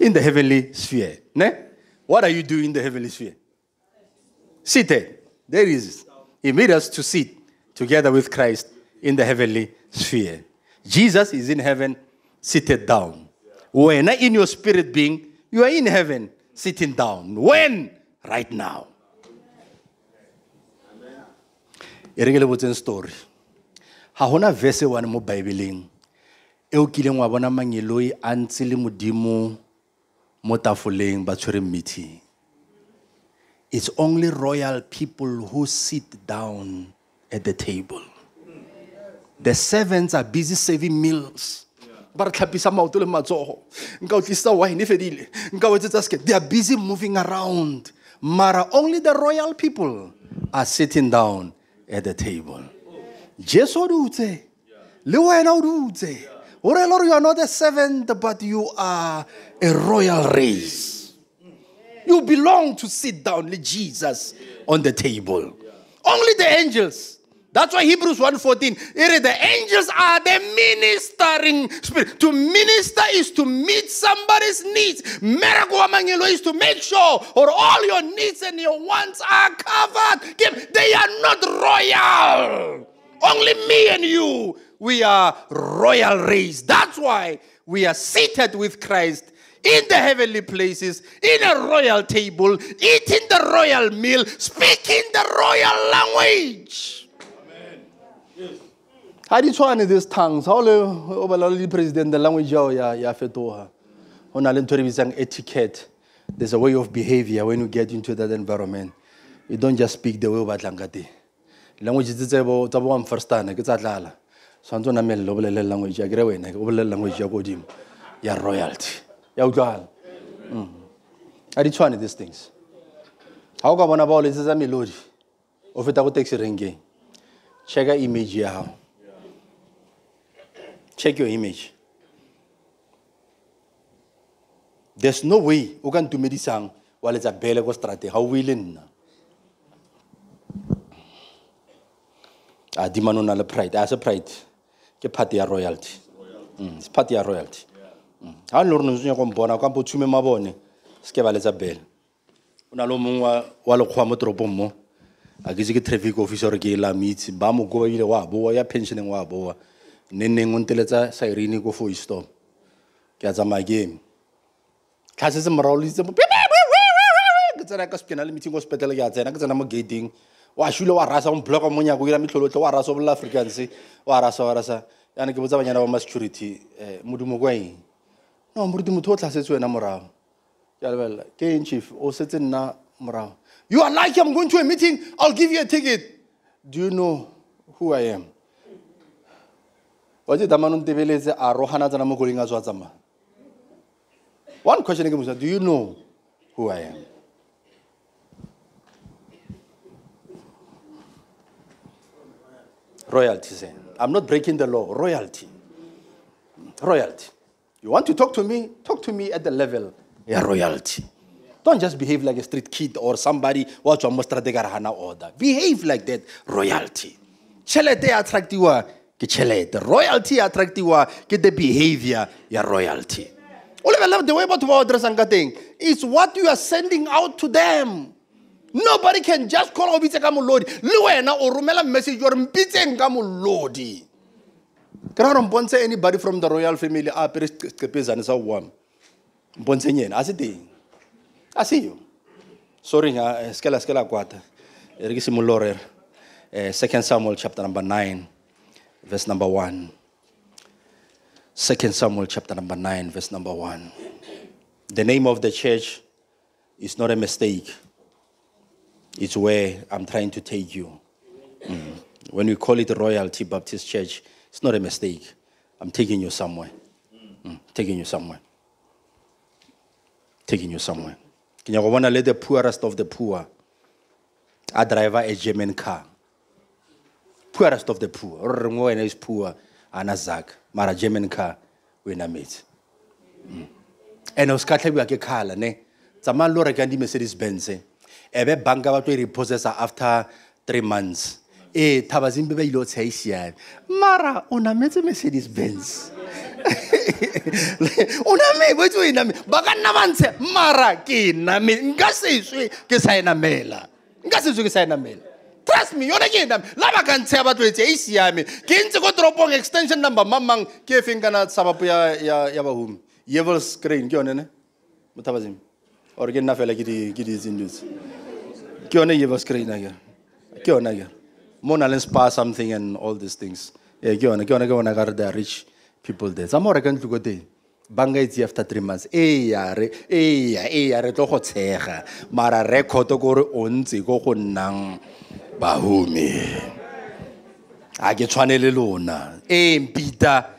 In the heavenly sphere. Ne? What are you doing in the heavenly sphere? Seated. There is. He made us to sit together with Christ in the heavenly sphere. Jesus is in heaven, seated down. When in your spirit being, you are in heaven, sitting down. When? Right now. e re story ga verse one mo bibleng e o kileng wa bona manyeloi a ntse le modimo mo tafoleng ba tshwereng meeting it's only royal people who sit down at the table. The servants are busy serving meals. Ba re tlhapisa maoto le matsogo nka o e fedile. Nka o etsetsa they are busy moving around. Mara only the royal people are sitting down at the table. Jesu o dutse le wena o dutse o rela gore you are not a servant but you are a royal race. You belong to sit down with jesus on the table. Only the angels that's why Hebrews 1.14, it is the angels are the ministering spirit. To minister is to meet somebody's needs. Miracle is to make sure or all your needs and your wants are covered. They are not royal. Only me and you, we are royal race. That's why we are seated with Christ in the heavenly places, in a royal table, eating the royal meal, speaking the royal language. Ga di tshwane these tongues ga o le o bala le president the language yao ya fetoga go na le ntho re bitsang etiquette. There's a way of behavior when you get into that environment. You don't just speak the way o batlang ka teng. Language tse tsa bo amferstana ke tsa tlala. Tshwanetse o namelele o bolele language ya kere wena o bolele language ya kodimo ya royalty. Ya utlwala ga mm. di tshwane these things. Ga o ka bona ba o letsetsa melodi o feta go taxi renkeng checka image ya gago check your image. There's no way o ka ntumedisang wa letsa bele ko strate ga o bue le nna. A dimane o na le pride a pride. Ke part ya royalty. Mm, se part ya royalty. Ga le gore ne se go mpona kampo tshume mabone se ke ba letsa bele. O na le wa lekgowa mo toropong a ke traffic officer ke la mitse ba mo go ile wa boa ya pensioneng wa boa. Ne neng o nteletsa siren ko foi stop ke a tsamaya ke eme. Tlhasetse morao le itse ke tsena ka sepena le meeting ko sepetlele ke a tsena ke tsena mo gating wa shule wa rasa o mbloka mo nyako ira metlholotlhe wa rasa o bolela africans wa rasa wa rasa. Yana ke botsa banyana ba ma security um modumo kwa eng? No moruti motho o tlhasetse wena morago ke a lebelela ke eng chief? O setse nna morago you are like i'm going to a meeting i'll give you a ticket do you know who i am One question again, do you know who I am? Royalty. I'm not breaking the law. Royalty. Royalty. You want to talk to me? Talk to me at the level yeah, royalty. Don't just behave like a street kid or somebody watch your hana order. Behave like that, royalty. Chelete attractiwa ke chelete. Royalty attractiwa ke the behavior ya royalty. The way batho ba address ka teng is what you are sending out to them. Nobody can just call o bitse ka molodi. Le wena o romela message or mpitseng ka molodi. Ke re anybody from the royal family a apere seqepezane sa one. mpontsheng yena a se a seyo sorry nya se ke la se ke kwata e simololo rere uh, second samuel chapter number 9 verse number 1 second samuel chapter number 9 verse number 1 the name of the church is not a mistake. It's where i'm trying to take you. Mm. when we call it royalty baptist church it's not a mistake. I'm taking you somewhere. Mm. taking you somewhere. Taking you somewhere. You want to let the poorest of the poor a drive a German car? Poorest of the poor. Or when is poor and a zag, mara German car when I meet. Mm. And I was cutting like a car, ne? Sama lo reka di Mercedes Benz. Ebe banka ba tlo repossessa after 3 months. Eh thabazimbe ba ile o tshaisiane Mara o nametse Mercedes Benz. [LAUGHS] o name boetse o e name ba ka nna bantshe mara ke name nka seswe ke sa e nka seswe ke sa e trust me yone ke e name la ba ka ntshe ya batloetse e siame ke ntse ko toropong extension number mamang ke e feng kana sabapo ya, bahumi? Yevels crain ke yone ne? Or ke nna fela ke di-itseng dutse ke yone yevels crain a ke. Yone a mo na leng spa something and all these things. Eh, Yone ke bona ka re they are rich people there. Tsa mo reka ntlo ko teng. Banka itse after three months. Eya eya eya re tlo go tshega. Mara record ko re o ntse ko go nnang bahumi a ke tshwane le lona. E mpita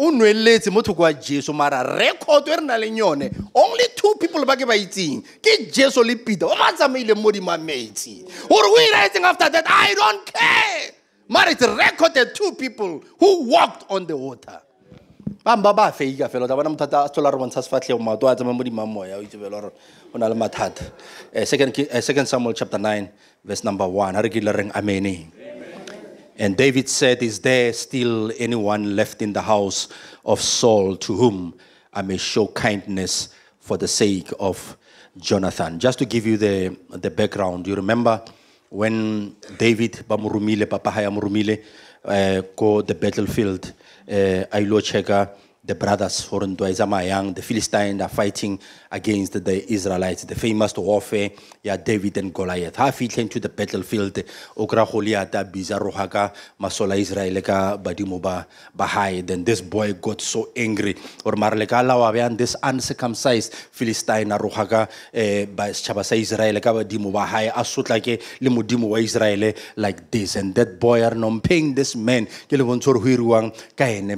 o nweletse mo jesu mara e re na leng yone only two people ba ke ba itseng ke jesu le peter ba ba mo dimametsi gore o iraetseng after that i don't care. Mara it's recorded two people who walked on the water. Bangwe ba ba feika fela o tla bona mothata a tshola re bontsha sefatlhego mato a tsamaya mo dimang moya o itse fela gore o na le mathata. Second, uh, second samuel chapter 9 verse number 1 a re kile reng amene and david said is there still anyone left in the house of saul to whom i may show kindness for the sake of jonathan? Just to give you the, the background you remember when david ba mo romile papa ha ya mo romile uh, go the battlefield uh, a ilo checka the brothers for Mayang, the Philistines are fighting against the Israelites, the famous warfare, yeah, David and Goliath. Ha fitlheng to the battlefield, o kra Goliath a masola Israel badimo ba ba Then this boy got so angry. Or marle ka lawa this uncircumcised Philistine a roga ka eh, ba chaba sa Israel ka badimo ba hae a sotla ke le Israel like this. And that boy are not paying this man ke le bontsho.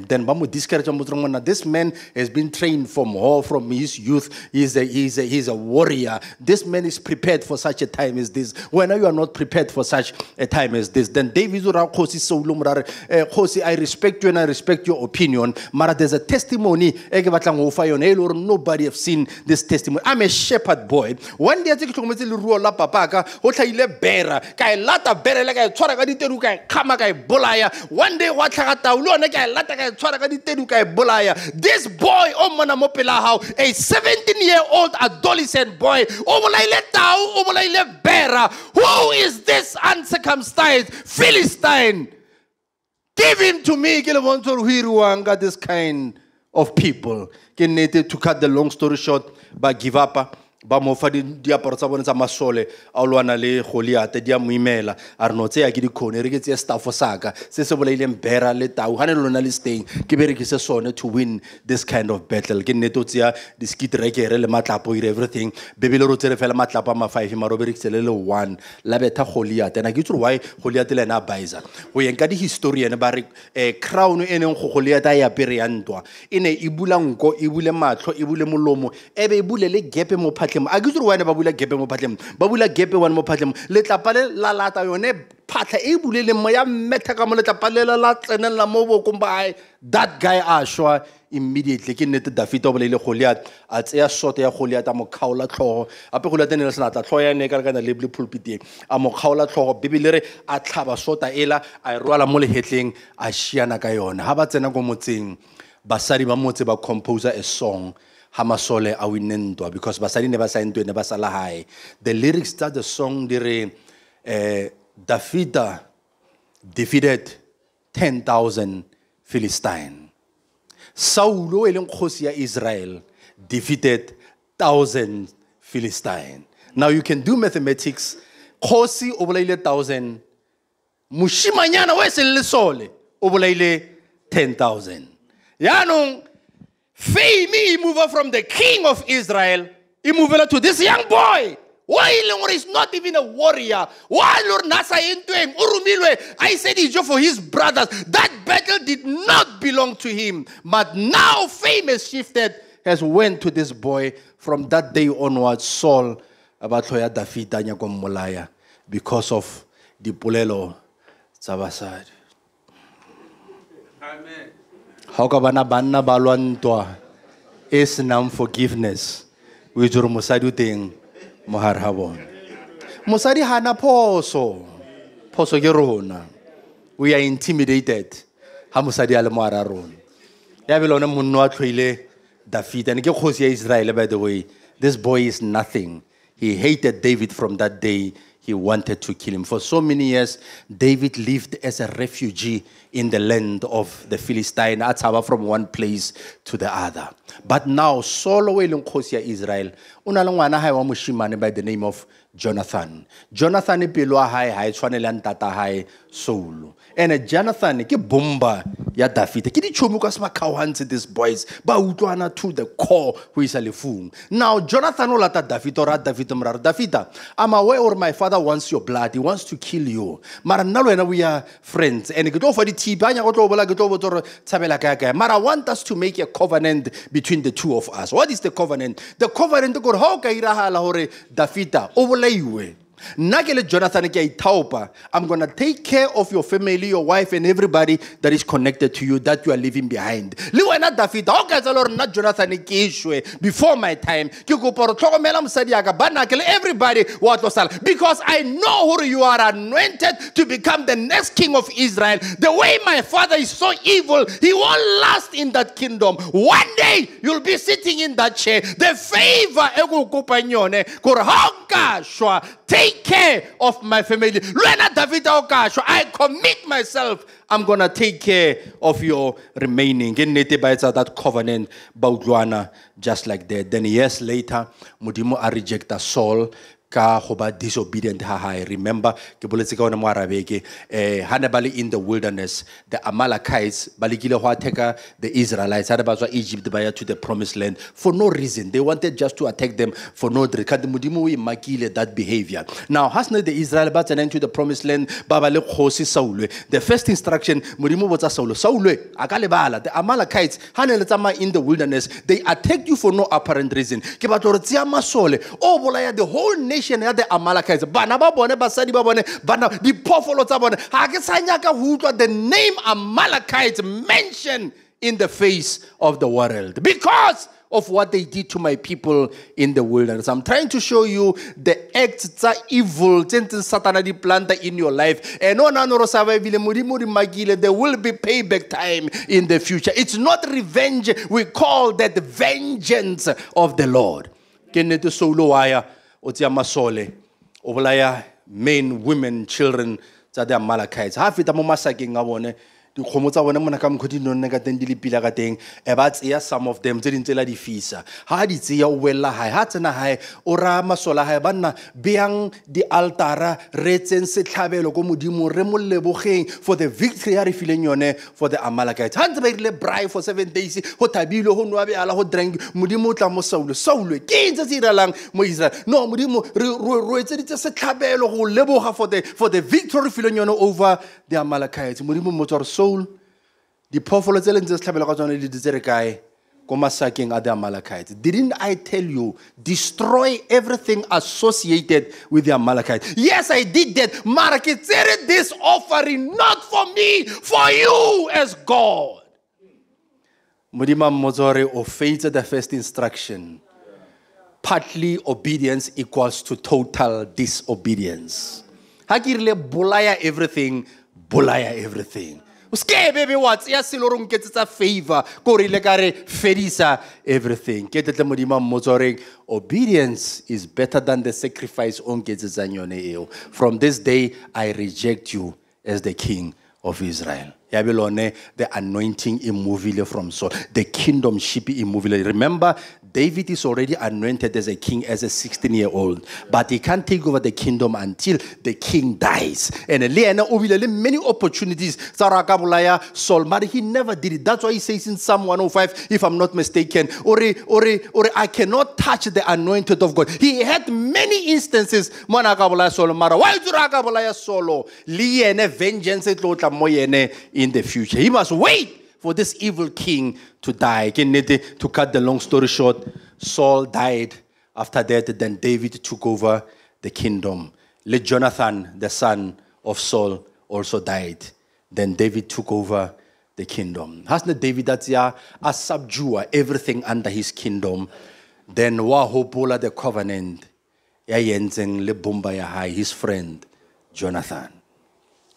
Then ba mo this man has been trained from all from his youth. He's a, he's, a, he's a warrior. This man is prepared for such a time as this. When you are not prepared for such a time as this, then David eh, Khosi, I respect you and I respect your opinion. Mara, there's a testimony. Nobody have seen this testimony. I'm a shepherd boy. One day, I take to ruo la papaka, o tlhaile bera, ka e lata bera le ka e tshwara ka ditedu ka e khama ka e bolaya. One day wa tlhaga tau le one ka e lata ka e tshwara ka ditedu ka e bolaya. This boy, oh mana mo a 17 year old adolescent boy. Who is this uncircumcised Philistine? Give him to me. This kind of people. To cut the long story short, but give up. Ba mo fa diaparo tsa bone tsa masole a o lwana le goliate di a mo imela. A re no tseya ke dikgone re ke tseye staffo saka se se bolaileng bera le tau. Ga ne le lona le steng ke berekise sone to win this kind of battle. Ke nnete o tseya di-skitrekere le matlapo ire everything. Bebele re o tsere fela matlapo a ma-five maro berekise le le one. La betha goliate and ke itse gore why goliate le ene a baisa go yeng ka di-historian ba re um crown e neng go goliate a e apere ya ntwa e ne e bula nko e bule matlho e bule molomo e be e bule le gepe mo phatleng a ke itse gore wine ba bula gepe mo phatleng ba bula gepe one mo phatleng letlapa le la lata yone phatlha e e buleleng mo ya mmetha ka mo letlapa le la tsenelela mo bokong ba that guy a shwa immediately. Ke nnete dafita o bolaile goliat a tseya soto ya goliat a mo kgaola tlhogo. Gape goliat e ne le senatla tlhogo ya ne ka lekana le pulpiteng a mo kgaola tlhogo bebele re a tlhaba sota ela a e rwala mo lehetleng a šiana ka yona. Ga ba tsena ko motseng basadi ba motse ba composer a song ha masole a winne ntwa because basadi ne ba sa ne ba sala the lyrics tsa the song di re eh, defeated 10000 philistine. Saulo e leng ya israel defeated 1000 philistine. Now you can do mathematics. Kgosi o bolaile thousand moshimanyana o e seng le sole o bolaile 10000 yaanong fame e move from the king of israel. E movela to this young boy. Wa e is not even a warrior? Wa e le gore na sa ye ntweng o romilwe a ise for his brothers. That battle did not belong to him. But now fame has shifted has went to this boy. From that day onwards saul a ya dafita a nyako mmolaya because of dipolelo tsa basadi ga o ka bana banna ba lwa ntwa e senang forgiveness. O itse gore mosadi o teng mo gare ga bone mosadi ga na phoso. Phoso ke rona. We are intimidated ga mosadi a le mo gare a rona. Ya bele one monno a tlhoile david and ke kgosi ya israele by the way. This boy is nothing. He hated david from that day he wanted to kill him. For so many years, David lived as a refugee in the land of the Philistine, Ataba from one place to the other. But now, Saul ya Israel, o na le wa by the name of Jonathan. Jonathan pelo a hae ha e Saul. And Jonathan ke bomba ya David. Ke ditšhomo ka se ba kgaogantse these boys ba utlwana to the core go isa lefung. Now Jonathan o lata David o ra David moraro Davida I'm aware or my father wants your blood he wants to kill you. Mara nna le wena we are friends and ke tlo fa dithipa anya go tlo bola ke tlo botsa. Mara want us to make a covenant between the two of us. What is the covenant? The covenant ke gore ha o ka iragala gore Davida o bolaiwe nna jonathan i'm going to take care of your family your wife and everybody that is connected to you that you are leaving behind. Le wena david ga o jonathan ke šwe before my time. Ke kopa gore tlhokomela everybody because i know gore you are anointed to become the next king of israel. The way my father is so evil he won't last in that kingdom. One day you'll be sitting in that chair. The favor take care of my family. David I commit myself. I'm gonna take care of your remaining. In that covenant ba just like that. Then years later, Modimo a rejecta Saul ka go ba disobedient ha hae. Remember ke boletse ka ona mo arabe ke eh ha ne ba le in the wilderness the amalekites ba lekile go attack the israelites. Ha ne ba tswa egypt ba ya to the promised land. For no reason. They wanted just to attack them for no reason ka modimo o imakile that behavior. Now has not the israel ba tsena into the promised land ba ba le kgosi saulwe. The first instruction modimo botsa saulo saulwe a ka lebala. The amalekites ha ne le tsamaya in the wilderness they attacked you for no apparent reason. Ke batla gore tseya masole o bolaya the whole nation ya the amalekites bana ba bone basadi ba bone bana tsa bone ke utlwa the name amalekites mentioned in the face of the world because of what they did to my people in the wilderness. I'm trying to show you the acts tsa evil tse ntseng satana di planta in your life. And modimo di magile there will be payback time in the future. It's not revenge. We call that the vengeance of the Lord. Ke nnete solo wa o tseya masole. O bolaya men women children tsa the amalekites ha feta mo masakeng a bone dikgomo tsa bone mona ka mokgwa di nonne ka teng di le pila ka teng e ba tseya some of them tse ding tse la di fisa. Ga a di tseya o boelela gae ga tsena gae o raya masola gae banna beyang di-altara re etseng setlhabelo ko modimo re mo for the victory ya re fileng yone for the amalekites. Ga ntse ba irile bry for seven days go thabilwe go noa beala go drank. Modimo o tla mo saulo saulo ke eng se iralang mo israel? No modimo re ro etseditse setlhabelo go leboga for the victory re fileng yone over the amalekites. Modimo mmotsa gore soul. Diphoofolo tse leng tse setlhabelo ka tsone di tse re kae? Ko masakeng a the didn't i tell you destroy everything associated with the amalekites? Yes i did that. Mara ke tsere this offering not for me for you as god. Modimo mmotsa gore o faitse the first instruction. Partly obedience equals to total disobedience. Ha ke rile bolaya everything bolaya everything o se ke be be wa tseya selo gore nketsetsa favor ko re ile ka re fedisa everything ke tetle modimo mmotsa goreng obedience is better than the sacrifice o nketsetsang yone eo from this day i reject you as the king of israel ya lone the anointing e from Saul. The kingdomship e movile. Remember, David is already anointed as a king as a 16 year old, but he can't take over the kingdom until the king dies. And Leana Ovile many opportunities. Sarakabulaya, Saul, but he never did it. That's why he says in Psalm 105, if I'm not mistaken, Ori, Ori, Ori, I cannot touch the anointed of God. He had many instances. Manakabulaya Saul, Mara, why do Rakabulaya Solo? Liene vengeance in the future. He must wait for this evil king to die. To cut the long story short, Saul died. After that, then David took over the kingdom. Let Jonathan, the son of Saul, also died. Then David took over the kingdom. Hasn't David that's yeah, a subdue everything under his kingdom? Then wahopola the covenant. Ya yentseng le bomba ya hae, his friend Jonathan.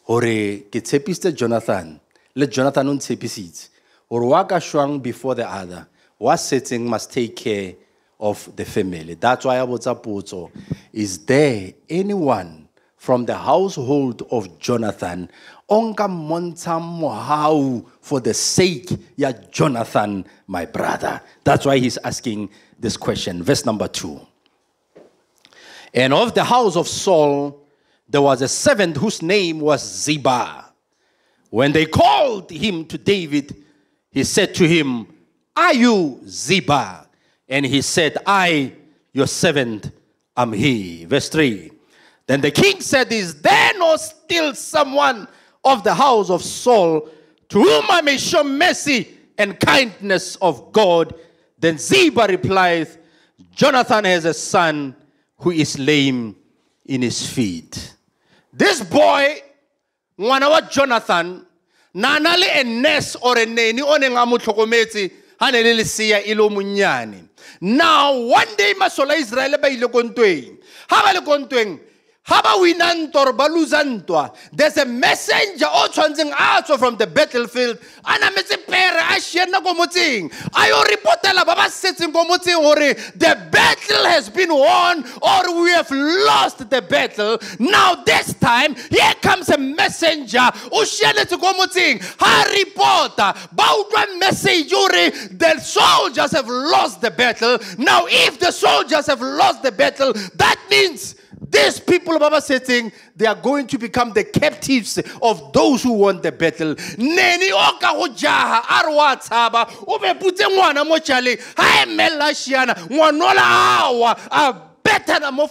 Hore ke Jonathan le Jonathan o ntshepisitse gore wa ka shwang before the other wa setseng must take care of the family. That's why a botsa potso is there anyone from the household of Jonathan onka monta mohau for the sake ya Jonathan my brother? That's why he's asking this question. Verse number 2 and of the house of Saul there was a servant whose name was Ziba when they called him to David, he said to him, Are you Ziba? And he said, I, your servant, am he. Verse 3. Then the king said, Is there no still someone of the house of Saul to whom I may show mercy and kindness of God? Then Ziba replied, Jonathan has a son who is lame in his feet. This boy ngwana wa jonathan na na le a nurse or a neni o neng a mo tlhokometse ga ne le lesea e le o monnyane. Now one day masola a israele ba ile ko ntweng. Ga ba le ko ntweng ga ba wina ntwa or ba there's a messenger o tswa from the battlefield. A nametse pere a šiena ko motseng. A yo reportela ba ba setseng the battle has been won or we have lost the battle. Now this time here comes a messenger. O šieletse ko motseng. Ga reporta ba utlwa message the soldiers have lost the battle. Now if the soldiers have lost the battle that means these people Baba saying they are going to become the captives of those who won the battle. Neni oka go jaha arwa tshaba o be putse ngwana mo awa. A betana mo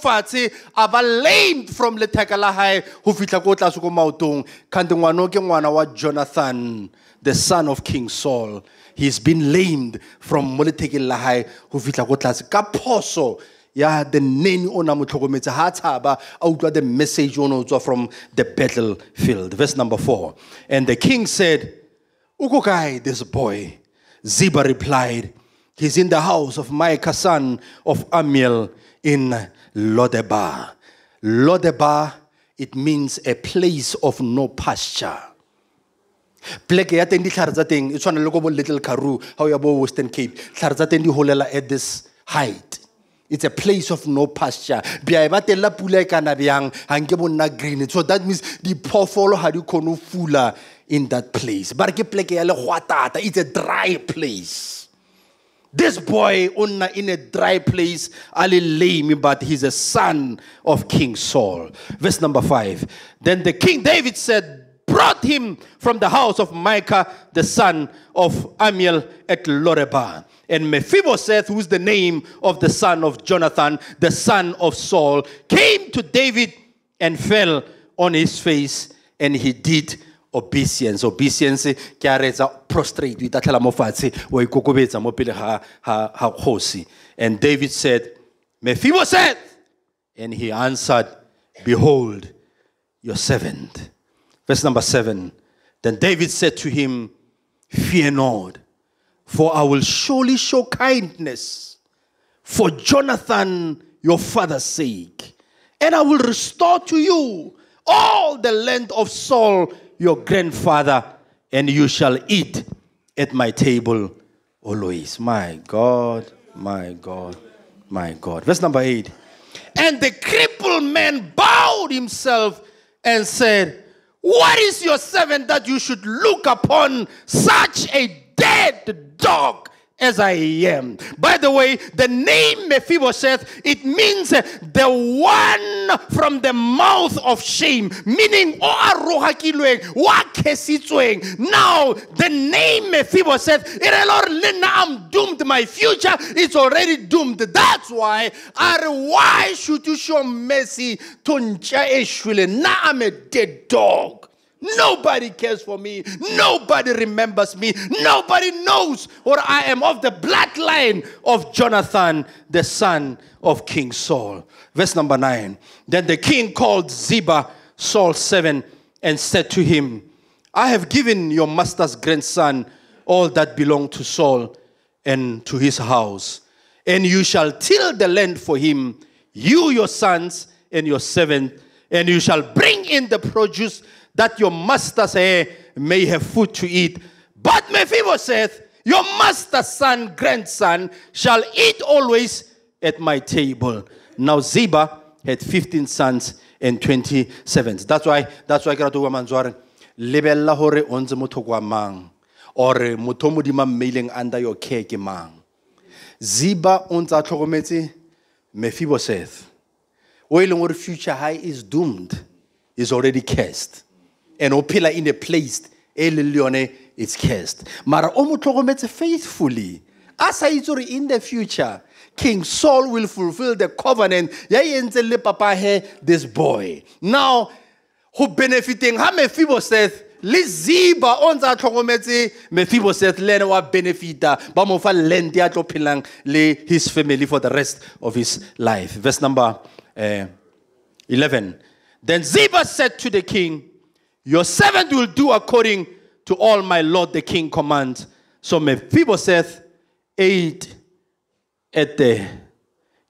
a ba lamed from letheka la hae go fitla ko tlase ko jonathan the son of king saul. He's been lamed from mo lethekeng la hae go fitla ko tlase ya the name ona mo tlhokometse ha tshaba a utlwa the message ono tswa from the battlefield. Verse number 4 and the king said uko kae this boy. Ziba replied he's in the house of micah son of amiel in lodebar lodebar it means a place of no pasture. Pleke ya teng ditlhare tsa teng e tshwana le ko bo little karoo ga o ya bo western cape tlhare tsa teng di holela at this height it's a place of no pasture green so that means diphoofolo ga di kgone go fula in that place. Ke pleke. It's a dry place. This boy unna in a dry place, Ali lame, but he's a son of King Saul. Verse number five. Then the king David said, brought him from the house of Micah, the son of Amiel at Lodebar. And Mephibosheth, who's the name of the son of Jonathan, the son of Saul, came to David and fell on his face, and he did obeisance. Obeisance ke prostrate, o itatlhela mo fatshe, o ikokobetsa mo pele ga kgosi. And David said, Mephibosheth, and he answered, Behold, your servant. Verse number seven. Then David said to him, Fear not, for I will surely show kindness for Jonathan your father's sake, and I will restore to you all the land of Saul your grandfather, and you shall eat at my table always. My God, my God, my God. Verse number eight. And the crippled man bowed himself and said, What is your servant that you should look upon such a dead dog as I am? By the way, the name Mephibosheth, it means the one from the mouth of shame, meaning o wa. Now, the name Mephibosheth, I'm doomed. My future is already doomed. That's why, why should you show mercy to Ncha? Now I'm a dead dog. Nobody cares for me. Nobody remembers me. Nobody knows what I am of the bloodline of Jonathan, the son of King Saul. Verse number nine. Then the king called Ziba, Saul's servant, and said to him, I have given your master's grandson all that belonged to Saul and to his house, and you shall till the land for him, you, your sons, and your servant, and you shall bring in the produce that your master heir may have food to eat. But Mephibosheth, your master's son, grandson, shall eat always at my table. Now Ziba had 15 sons and 20 servants. That's why, that's why ke rata go mantsware lebella hore o ntse motho kwa mang or motho o modimo mmeileng under your care ke mang. Ziba o ntse a tlhokometse Mephibosheth. O e leng future high is doomed, is already cast and o in a place e le yone it's cursed. Mara o faithfully a sa itse in the future king saul will fulfill the covenant ya entse le papa he this boy. Now who benefiting ga mephibosheth le ziba o ntse a tlhokometse mephibosheth le ene wa benefita ba mo fa land ya tlo phelang le his family for the rest of his life. Verse number uh, 11 then ziba said to the king your servant will do according to all my lord the king commands. So Mephibosheth ate at the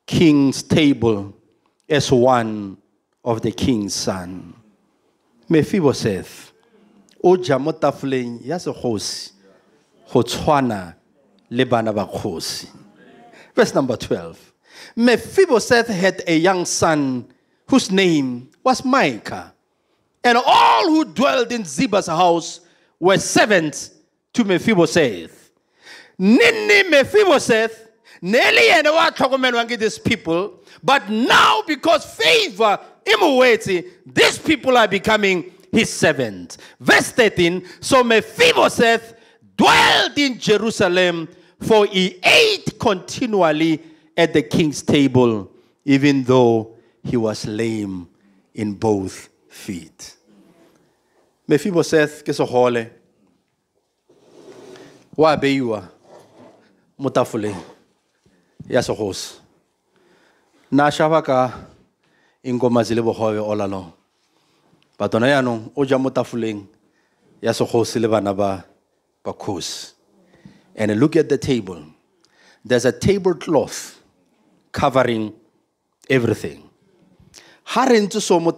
king's table as one of the king's son. Mephibosheth o ja mo tafoleng ya segosi go tshwana le bana ba. Verse number 12. Mephibosheth had a young son whose name was Micah. And all who dwelled in Ziba's house were servants to Mephibosheth. Nini Mephibosheth, Nelly and Tlhokomelwang these people, but now because favor imuweti, these people are becoming his servants. Verse 13, so Mephibosheth dwelled in Jerusalem, for he ate continually at the king's table, even though he was lame in both feet. Mephibosheth ke segole wa beiwa mo tafoleng ya segosi na shaba ka inkomazi le bogobe all along but ona ya le bana ba and look at the table. There's a tablecloth covering everything. Ha re ntse so mo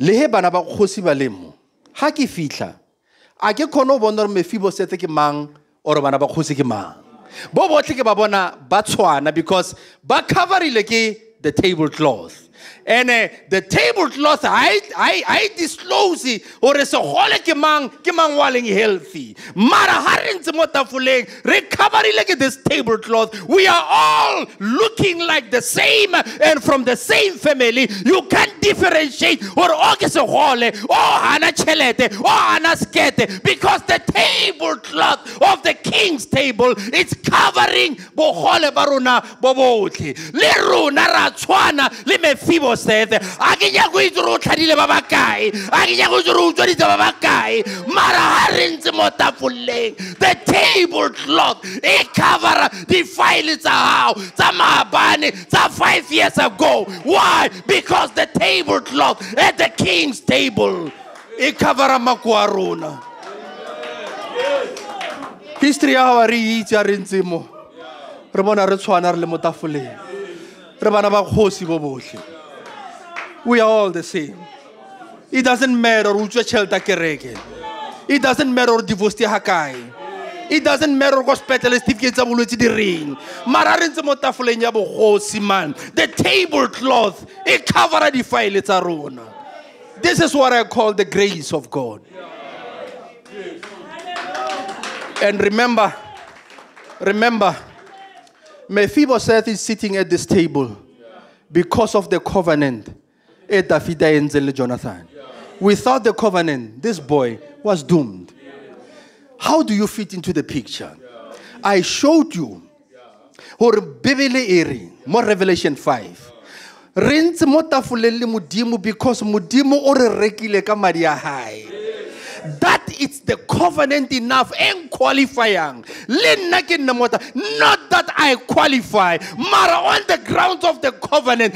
le he bana ba kgosi ba leng mo? Ha ke fitlha a ke kgone go bona gore mefibosete ke mang or bana ba kgosi ke mang? Bo botlhe ke ba bona ba tshwana because ba coverile ke the table cloth and uh, the tablecloth I I I disclose or segole ke mang ke mang wa healthy. Mara ha re ntse mo tafoleng this tablecloth. We are all looking like the same and from the same family. You can't differentiate. Or o ke segole o hana chelete o hana skete. Because the tablecloth of the king's table it's covering bogole ba rona bo botlhe le rona ra tshwana le mefibosete a ke nyako itse re o tlhadile ba bakae? A ke nyako itse re utswaditse ba bakae? Mara ha re ntse mo tafoleng the table cloth e covera di-file tsa gago tsa maabane tsa five years ago. Why? Because the table cloth at the king's table e covera makoa rona. History ya gago re itse a re ntse mo. Re bona re tshwana re le mo tafoleng re bana ba kgosi bo botlhe we are all the same. It doesn't matter o utswe tšhelete kereke. It doesn't matter divorce ga kae it doesn't matter go spetele certificate tsa bolwetse di reng mara re ntse mo tafoleng the table cloth e covera difaele tsa this is what i call the grace of god. And remember remember Mephibosheth is sitting at this table because of the covenant David le Jonathan. Without the covenant, this boy was doomed. How do you fit into the picture? I showed you gore bebele e re mo revelation 5 re ntse modimo because modimo o re rekile hae that it's the covenant enough and qualifying. Not that i qualify mara on the grounds of the covenant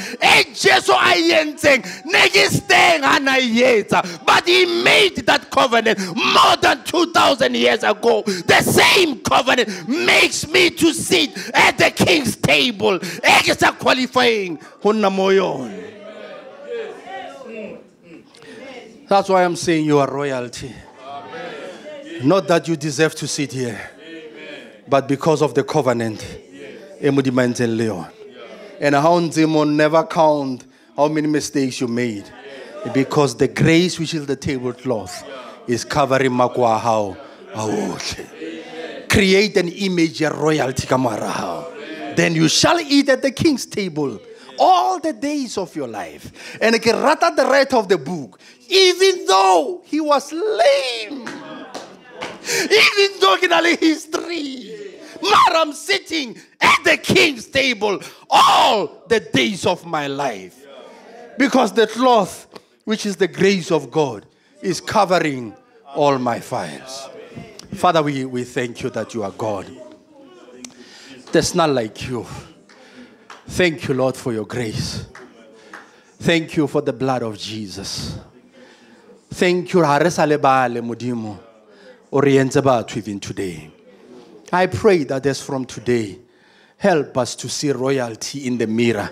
but he made that covenant more than 2000 years ago. The same covenant makes me to sit at the king's table. E sa qualifying go nna mo yone That's why I'm saying you are royalty. Not that you deserve to sit here, but because of the covenant. And Leon. And how never count how many mistakes you made. Because the grace which is the tablecloth is covering makwa how Create an image of royalty. Then you shall eat at the king's table all the days of your life. And ke rata the right of the book, even though he was lame, even though na history. I'm sitting at the king's table all the days of my life. Because the cloth, which is the grace of God, is covering all my files. Father, we, we thank you that you are God. There's none like you. Thank you, Lord, for your grace. Thank you for the blood of Jesus. Thank you, ha re sa lebale modimo o re even today. I pray that as from today, help us to see royalty in the mirror.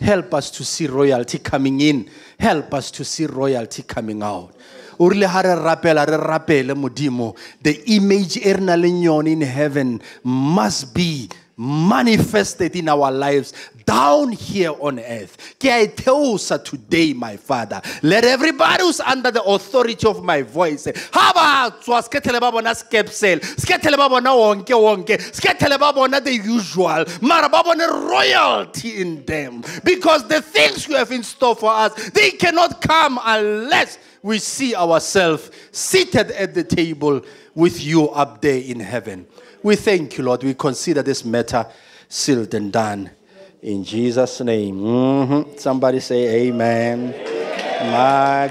Help us to see royalty coming in. Help us to see royalty coming out. o rile ha re rapela re rapele modimo the image e re in heaven must be manifested in our lives down here on earth. Today, my Father. Let everybody who's under the authority of my voice, the usual, royalty in them. Because the things you have in store for us, they cannot come unless we see ourselves seated at the table with you up there in heaven. We thank you, Lord. We consider this matter sealed and done. In Jesus' name. Mhm. Somebody say, Amen. My